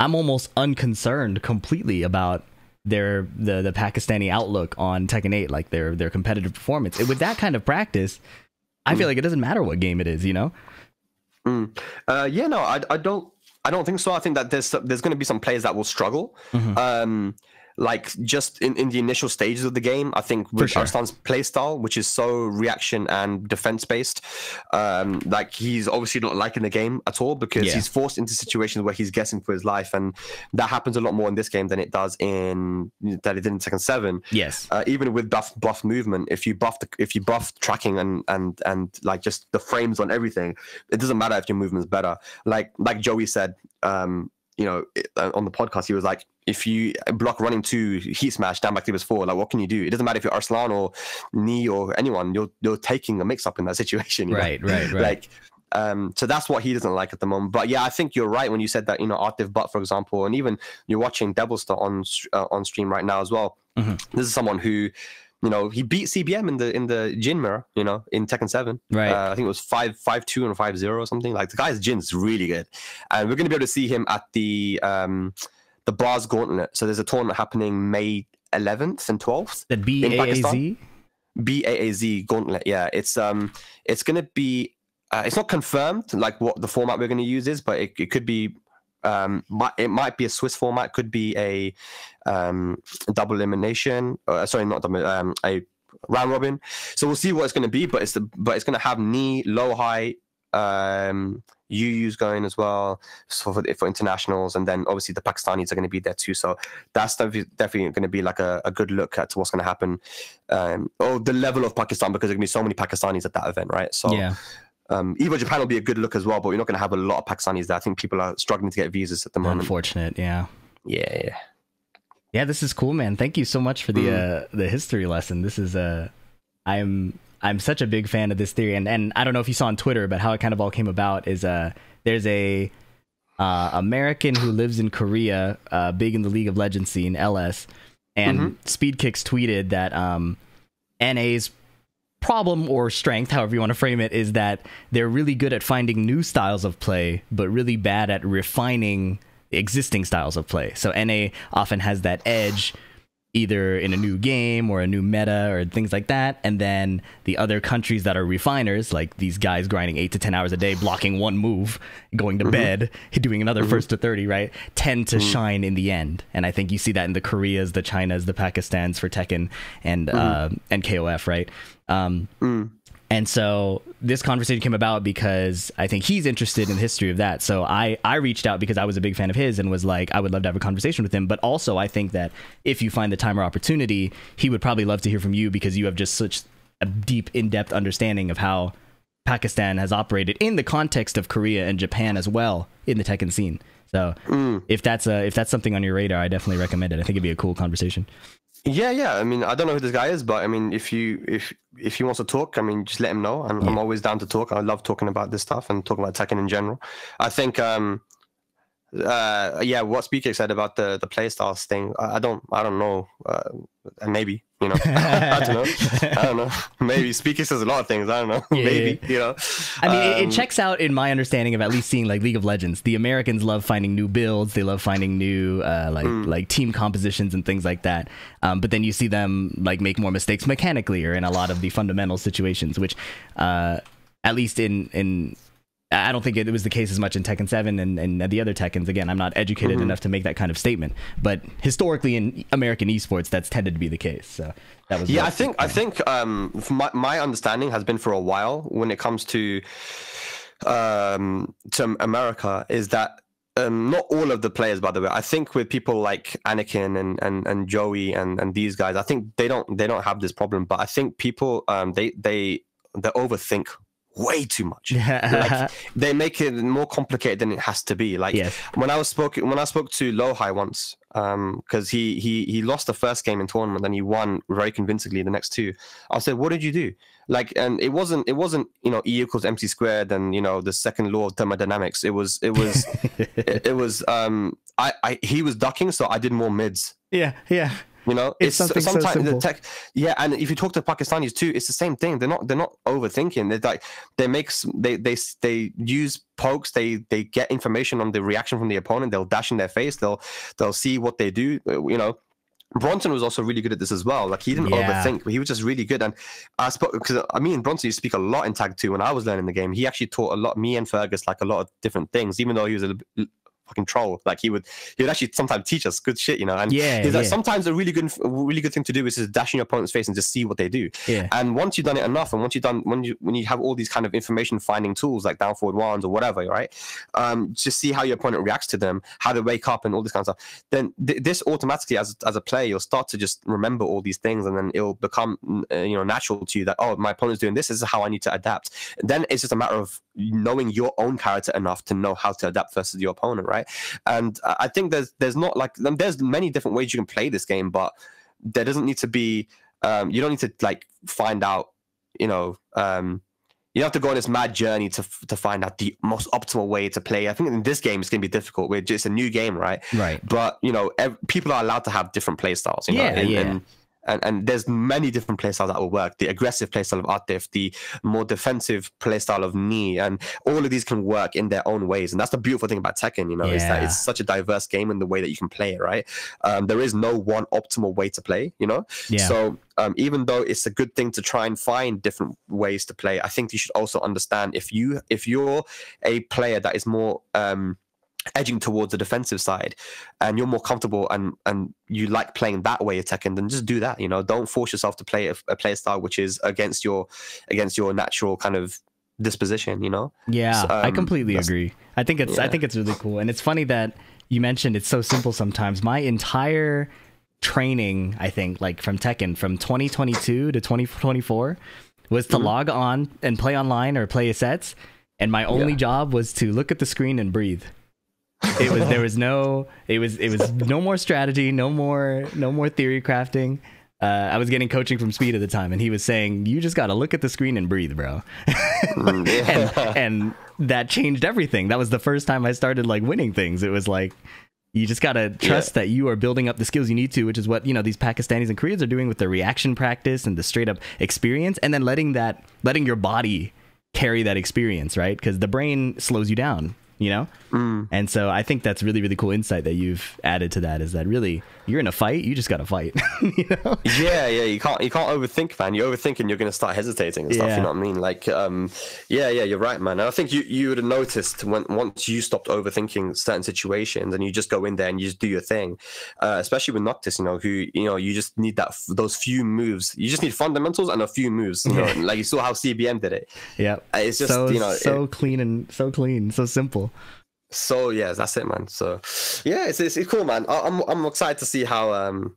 I'm almost unconcerned completely about their the the Pakistani outlook on Tekken 8, like their their competitive performance. With that kind of practice, I feel like it doesn't matter what game it is, you know? Mm. Uh, yeah, no, I, I don't. I don't think so. I think that there's there's going to be some players that will struggle. Mhm. Um, like just in, in the initial stages of the game, I think with sure. Arslan's play style, which is so reaction and defense based, um, like he's obviously not liking the game at all because Yeah. he's forced into situations where he's guessing for his life, and that happens a lot more in this game than it does in that it did in Tekken Seven Yes. uh, even with buff buff movement, if you buff the, if you buff tracking and and and like just the frames on everything, it doesn't matter if your movement's better. Like like Joey said, um, you know, uh, on the podcast, he was like, if you block running two heat smash down back to four, like what can you do? It doesn't matter if you're Arslan or Knee or anyone, you're you're taking a mix up in that situation. you know? Right, right, right. Like. Um, so that's what he doesn't like at the moment. But yeah, I think you're right when you said that. You know, Atif Butt, for example, and even you're watching Devilstar on uh, on stream right now as well. Mhm. This is someone who, you know, he beat CBM in the in the Jin mirror. You know, in Tekken Seven. Right. Uh, I think it was five five two and five zero or something. Like the guy's Jin's really good, and we're gonna be able to see him at the um the BAAZ Gauntlet. So there's a tournament happening May 11th and 12th. the B A A? Z. BAAZ Gauntlet. Yeah, it's um, it's gonna be. Uh, it's not confirmed like what the format we're gonna use is, but it, it could be. Um, might, it might be a Swiss format. Could be a um double elimination. Uh, sorry, not double. Um, a round robin. So we'll see what it's gonna be, but it's the but it's gonna have Knee, low, high. Um, UU's going as well so for, for internationals, and then obviously the Pakistanis are going to be there too. So that's definitely, going to be like a, a good look at what's going to happen um, oh, the level of Pakistan because there's gonna be so many Pakistanis at that event, right? So, Yeah. um, Evo Japan will be a good look as well, but you're not gonna have a lot of Pakistanis there. I think people are struggling to get visas at the moment. Unfortunate, yeah. Yeah, yeah. Yeah, this is cool, man. Thank you so much for the Mm. uh, the history lesson. This is uh, I'm I'm such a big fan of this theory, and and I don't know if you saw on Twitter, but how it kind of all came about is uh, there's a uh, American who lives in Korea, uh, big in the League of Legends scene, LS, and Mhm. Speedkicks tweeted that um, NA's problem or strength, however you want to frame it, is that they're really good at finding new styles of play, but really bad at refining existing styles of play. So NA often has that edge either in a new game or a new meta or things like that. And then the other countries that are refiners, like these guys grinding eight to 10 hours a day, blocking one move, going to bed, doing another first to 30, right? Tend to shine in the end. And I think you see that in the Koreas, the Chinas, the Pakistans for Tekken and, uh, and KOF, right? Um, Mm. And so this conversation came about because I think he's interested in the history of that. So I, I reached out because I was a big fan of his and was like, I would love to have a conversation with him. But also, I think that if you find the time or opportunity, he would probably love to hear from you because you have just such a deep, in depth understanding of how Pakistan has operated in the context of Korea and Japan as well in the Tekken scene. So Mm. if that's a, if that's something on your radar, I definitely recommend it. I think it'd be a cool conversation. Yeah, yeah. I mean, I don't know who this guy is, but I mean, if you if if he wants to talk, I mean, just let him know. I'm, I'm always down to talk. I love talking about this stuff and talking about Tekken in general. I think um uh, yeah, what Speaker said about the the playstyles thing, I, I don't, I don't know. Uh, maybe you know, I don't know, I don't know. Maybe Speaker says a lot of things. I don't know. Yeah, maybe yeah. you know. I mean, it, Um, it checks out in my understanding of at least seeing like League of Legends. The Americans love finding new builds. They love finding new uh, like Hmm. like team compositions and things like that. Um, but then you see them like make more mistakes mechanically or in a lot of the fundamental situations, which uh, at least in in I don't think it was the case as much in Tekken 7 and, and the other Tekkens. Again, I'm not educated Mm-hmm. enough to make that kind of statement, but historically in American esports, that's tended to be the case. So that was Yeah, I think I think um, my my understanding has been for a while when it comes to um, to America is that um, not all of the players, by the way. I think with people like Anakin and and, and Joey and, and these guys, I think they don't they don't have this problem. But I think people um, they they they overthink way too much. like they make it more complicated than it has to be. Like Yes. when I was spoke when I spoke to LowHigh once, um, because he he he lost the first game in tournament, then he won very convincingly the next two. I said, "What did you do?" Like, and it wasn't it wasn't you know E equals MC squared and you know the second law of thermodynamics. It was it was it, it was um I I he was ducking, so I did more mids. yeah, yeah. You know, It's so sometimes simple. the tech, yeah. And if you talk to Pakistanis too, it's the same thing. They're not they're not overthinking. They're like they make they they they use pokes. They they get information on the reaction from the opponent. They'll dash in their face. They'll they'll see what they do. uh, You know. Bronson was also really good at this as well. Like he didn't Yeah. overthink, but he was just really good. And I spoke because I mean Bronson used to speak a lot in tag two when I was learning the game. He actually taught a lot me and Fergus like a lot of different things, even though he was a fucking troll. Like he would he would actually sometimes teach us good shit, you know. And Yeah, he's like, sometimes a really good a really good thing to do is just dash in your opponent's face and just see what they do. Yeah. And once you've done it enough, and once you've done when you when you have all these kind of information finding tools like down forward ones or whatever, right? Um, just see how your opponent reacts to them, how they wake up, and all this kind of stuff. Then th- this automatically, as as a player, you'll start to just remember all these things, and then it'll become uh, you know natural to you that oh, my opponent's doing this. This is how I need to adapt. then it's just a matter of knowing your own character enough to know how to adapt versus your opponent, right? And I think there's there's not like there's many different ways you can play this game, but there doesn't need to be um, you don't need to like find out you know um, you have to go on this mad journey to to find out the most optimal way to play. I think in this game it's going to be difficult. We're just a new game, right? Right. But you know, ev- people are allowed to have different play styles. You know? Yeah, and, yeah. And, and, and there's many different playstyles that will work. The aggressive playstyle of Atif, the more defensive playstyle of Knee, and all of these can work in their own ways. And that's the beautiful thing about Tekken, you know, is that it's such a diverse game in the way that you can play it, right? Um, there is no one optimal way to play, you know? Yeah. So um, even though it's a good thing to try and find different ways to play, I think you should also understand if you if you're a player that is more um, edging towards the defensive side and you're more comfortable and and you like playing that way of Tekken, then just do that. You know, don't force yourself to play a, a play style which is against your against your natural kind of disposition. You know, Yeah, So, I um, completely agree. I think it's I think it's really cool, and it's funny that you mentioned it's so simple. Sometimes my entire training, I think, like from Tekken, from 2022 to 2024, was Mm-hmm. to log on and play online or play sets, and my only Yeah. job was to look at the screen and breathe. It was there was no it was it was no more strategy, no more no more theory crafting. Uh, I was getting coaching from Speed at the time, and he was saying, "You just got to look at the screen and breathe, bro." Mm, yeah. and, and that changed everything. That was the first time I started like winning things. It was like you just gotta trust that you are building up the skills you need to, which is what you know these Pakistanis and Koreans are doing with their reaction practice and the straight up experience, and then letting that letting your body carry that experience, right? Because the brain slows you down, you know. Mm. And so I think that's really really cool insight that you've added to that. Is that really you're in a fight, you just gotta fight, you know? yeah, yeah, you can't you can't overthink, man. You overthink and you're gonna start hesitating and stuff. Yeah. You know what I mean? Like, um, yeah, yeah, you're right, man. And I think you you would have noticed when once you stopped overthinking certain situations and you just go in there and you just do your thing. Uh, especially with Noctis, you know, who you know you just need that those few moves. You just need fundamentals and a few moves. You know, like you saw how CBM did it. yeah. Uh, It's just so you know so it- clean and so clean, so simple. So yeah, that's it, man. So yeah, it's it's, it's cool, man. I, I'm I'm excited to see how um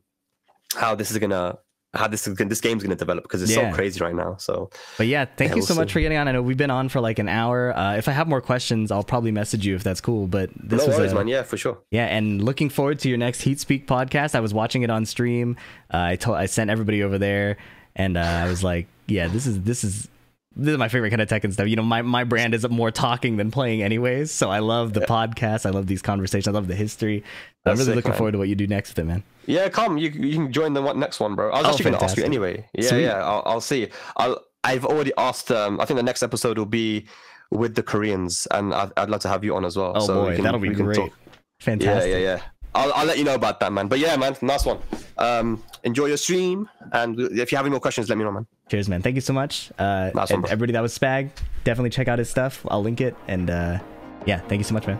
how this is gonna how this is gonna, this game's gonna develop because it's Yeah. so crazy right now. So But yeah, thank Yeah, you we'll so much for getting on. I know we've been on for like an hour. Uh, if I have more questions, I'll probably message you if that's cool. But this no was worries, a, man. Yeah, for sure. yeah, and looking forward to your next Heat Speak podcast. I was watching it on stream. Uh, I told I sent everybody over there, and uh, I was like, yeah, this is this is this is my favorite kind of tech and stuff. You know, my, my brand is more talking than playing, anyways. So I love the podcast. I love these conversations. I love the history. I'm really sick, looking man. forward to what you do next with it, man. Yeah, come. You you can join the next one, bro. I was Oh, actually going to ask you anyway. Yeah, Sweet. yeah. I'll, I'll see. I'll. I've already asked. Um, I think the next episode will be with the Koreans, and I'd, I'd love to have you on as well. Oh so we boy, can- that'll be we great. talk. Fantastic. Yeah, yeah, yeah. I'll, I'll let you know about that, man. But yeah, man, nice one. Um, enjoy your stream, and if you have any more questions, let me know, man. Cheers, man. Thank you so much. Uh, Nice and bro. everybody that was Spag, definitely check out his stuff. I'll link it. And uh, yeah, thank you so much, man.